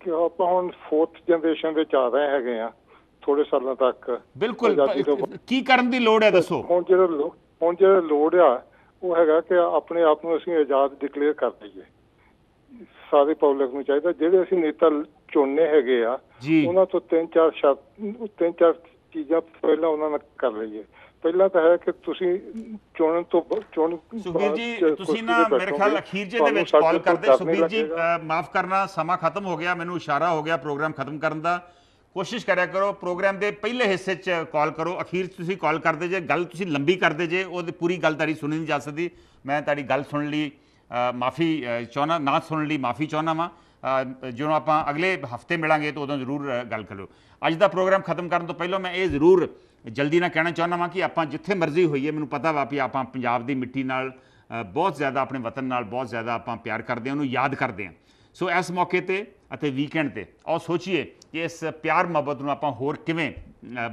ਕਿ ਆਪਾਂ ਹੁਣ ਫੋਰਥ ਜਨਰੇਸ਼ਨ ਵਿੱਚ ਆ ਰਹੇ ਹੈਗੇ ਆ। ਥੋੜੇ ਸਾਲਾਂ ਤੱਕ ਬਿਲਕੁਲ ਕੀ ਕਰਨ ਦੀ ਲੋੜ ਹੈ ਦੱਸੋ? ਹੁਣ ਜਿਹੜਾ ਹੁਣ ਜਿਹੜਾ ਲੋੜ ਆ ਉਹ ਹੈਗਾ ਕਿ ਆਪਣੇ ਆਪ ਨੂੰ ਅਸੀਂ ਆਜ਼ਾਦ ਡਿਕਲੇਅਰ ਕਰ ਦਈਏ। ਸਾਰੇ ਪਬਲਿਕ ਨੂੰ ਚਾਹੀਦਾ। ਜਿਹੜੇ ਅਸੀਂ ਨੇਤਾ ਚੁਣਨੇ ਹੈਗੇ ਆ। ਉਹਨਾਂ ਤੋਂ ਤਿੰਨ ਚਾਰ ਸ਼ਰਤ ਤਿੰਨ ਚਾਰ ਚੀਜ਼ਾਂ ਪਹਿਲਾਂ ਉਹਨਾਂ ਨਾਲ ਕਰ ਲਈਏ। ਪਹਿਲਾਂ ਤਾਂ ਹੈ ਕਿ ਤੁਸੀਂ ਚੁਣਨ ਤੋਂ ਚੁਣ ਸੁਖਬੀਰ ਜੀ ਤੁਸੀਂ ਨਾ ਮੇਰੇ ਖਿਆਲ ਅਖੀਰ ਜੇ ਦੇ ਵਿੱਚ ਕਾਲ ਕਰਦੇ ਸੁਖਬੀਰ ਜੀ। ਮਾਫ ਕਰਨਾ ਸਮਾਂ ਖਤਮ ਹੋ ਗਿਆ ਮੈਨੂੰ ਇਸ਼ਾਰਾ ਹੋ ਗਿਆ ਪ੍ਰੋਗਰਾਮ ਖਤਮ ਕਰਨ ਦਾ। ਕੋਸ਼ਿਸ਼ ਕਰਿਆ ਕਰੋ, ਪ੍ਰੋਗਰਾਮ ਦੇ ਪਹਿਲੇ ਹਿੱਸੇ 'ਚ ਕਾਲ ਕਰੋ। ਅਖੀਰ 'ਚ ਤੁਸੀਂ ਕਾਲ ਕਰਦੇ ਜੇ, ਗੱਲ ਤੁਸੀਂ ਲੰਬੀ ਕਰਦੇ ਜੇ, ਉਹਦੀ ਪੂਰੀ ਗੱਲ ਤੁਹਾਡੀ ਸੁਣੀ ਨਹੀਂ ਜਾ ਸਕਦੀ। ਮੈਂ ਤੁਹਾਡੀ ਗੱਲ ਸੁਣ ਲਈ ਮਾਫੀ ਚਾਹਨਾ, ਨਾ ਸੁਣ ਲਈ, ਮਾਫੀ ਚਾਹਨਾ ਵਾਂ। ਜਦੋਂ ਆਪਾਂ ਅਗਲੇ ਹਫ਼ਤੇ ਮਿਲਾਂਗੇ ਤਾਂ ਉਦੋਂ ਜ਼ਰੂਰ ਗੱਲ ਕਰੋ ਅੱਜ ਦਾ ਪ੍ਰੋਗਰਾਮ ਖਤਮ ਕਰਨ ਤੋਂ ਪਹਿਲਾਂ ਮੈਂ ਇਹ ਜ਼ਰੂਰ ਜਲਦੀ ਨਾਲ ਕਹਿਣਾ ਚਾਹੁੰਦਾ ਵਾਂ ਕਿ ਆਪਾਂ ਜਿੱਥੇ ਮਰਜ਼ੀ ਹੋਈਏ, ਮੈਨੂੰ ਪਤਾ ਵਾ ਵੀ ਆਪਾਂ ਪੰਜਾਬ ਦੀ ਮਿੱਟੀ ਨਾਲ ਬਹੁਤ ਜ਼ਿਆਦਾ ਆਪਣੇ ਵਤਨ ਨਾਲ, ਬਹੁਤ ਜ਼ਿਆਦਾ ਆਪਾਂ ਪਿਆਰ ਕਰਦੇ ਹਾਂ, ਉਹਨੂੰ ਯਾਦ ਕਰਦੇ ਹਾਂ। ਸੋ ਇਸ ਮੌਕੇ ਤੇ ਅਤੇ ਵੀਕਐਂਡ ਤੇ ਆਓ ਸੋਚੀਏ ਕਿ ਇਸ ਪਿਆਰ ਮੁਹੱਬਤ ਨੂੰ ਆਪਾਂ ਹੋਰ ਕਿਵੇਂ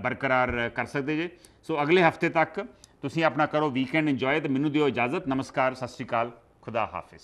ਬਰਕਰਾਰ ਕਰ ਸਕਦੇ ਜੇ? ਸੋ ਅਗਲੇ ਹਫ਼ਤੇ ਤੱਕ ਤੁਸੀਂ ਆਪਣਾ ਕਰੋ ਵੀਕਐਂਡ ਇੰਜੋਏ ਤੇ ਮੈਨੂੰ ਦਿਓ ਇਜਾਜ਼ਤ। ਨਮਸਕਾਰ, ਸਤਿ ਸ਼੍ਰੀ ਅਕਾਲ, ਖੁਦਾ ਹਾਫਿਜ਼।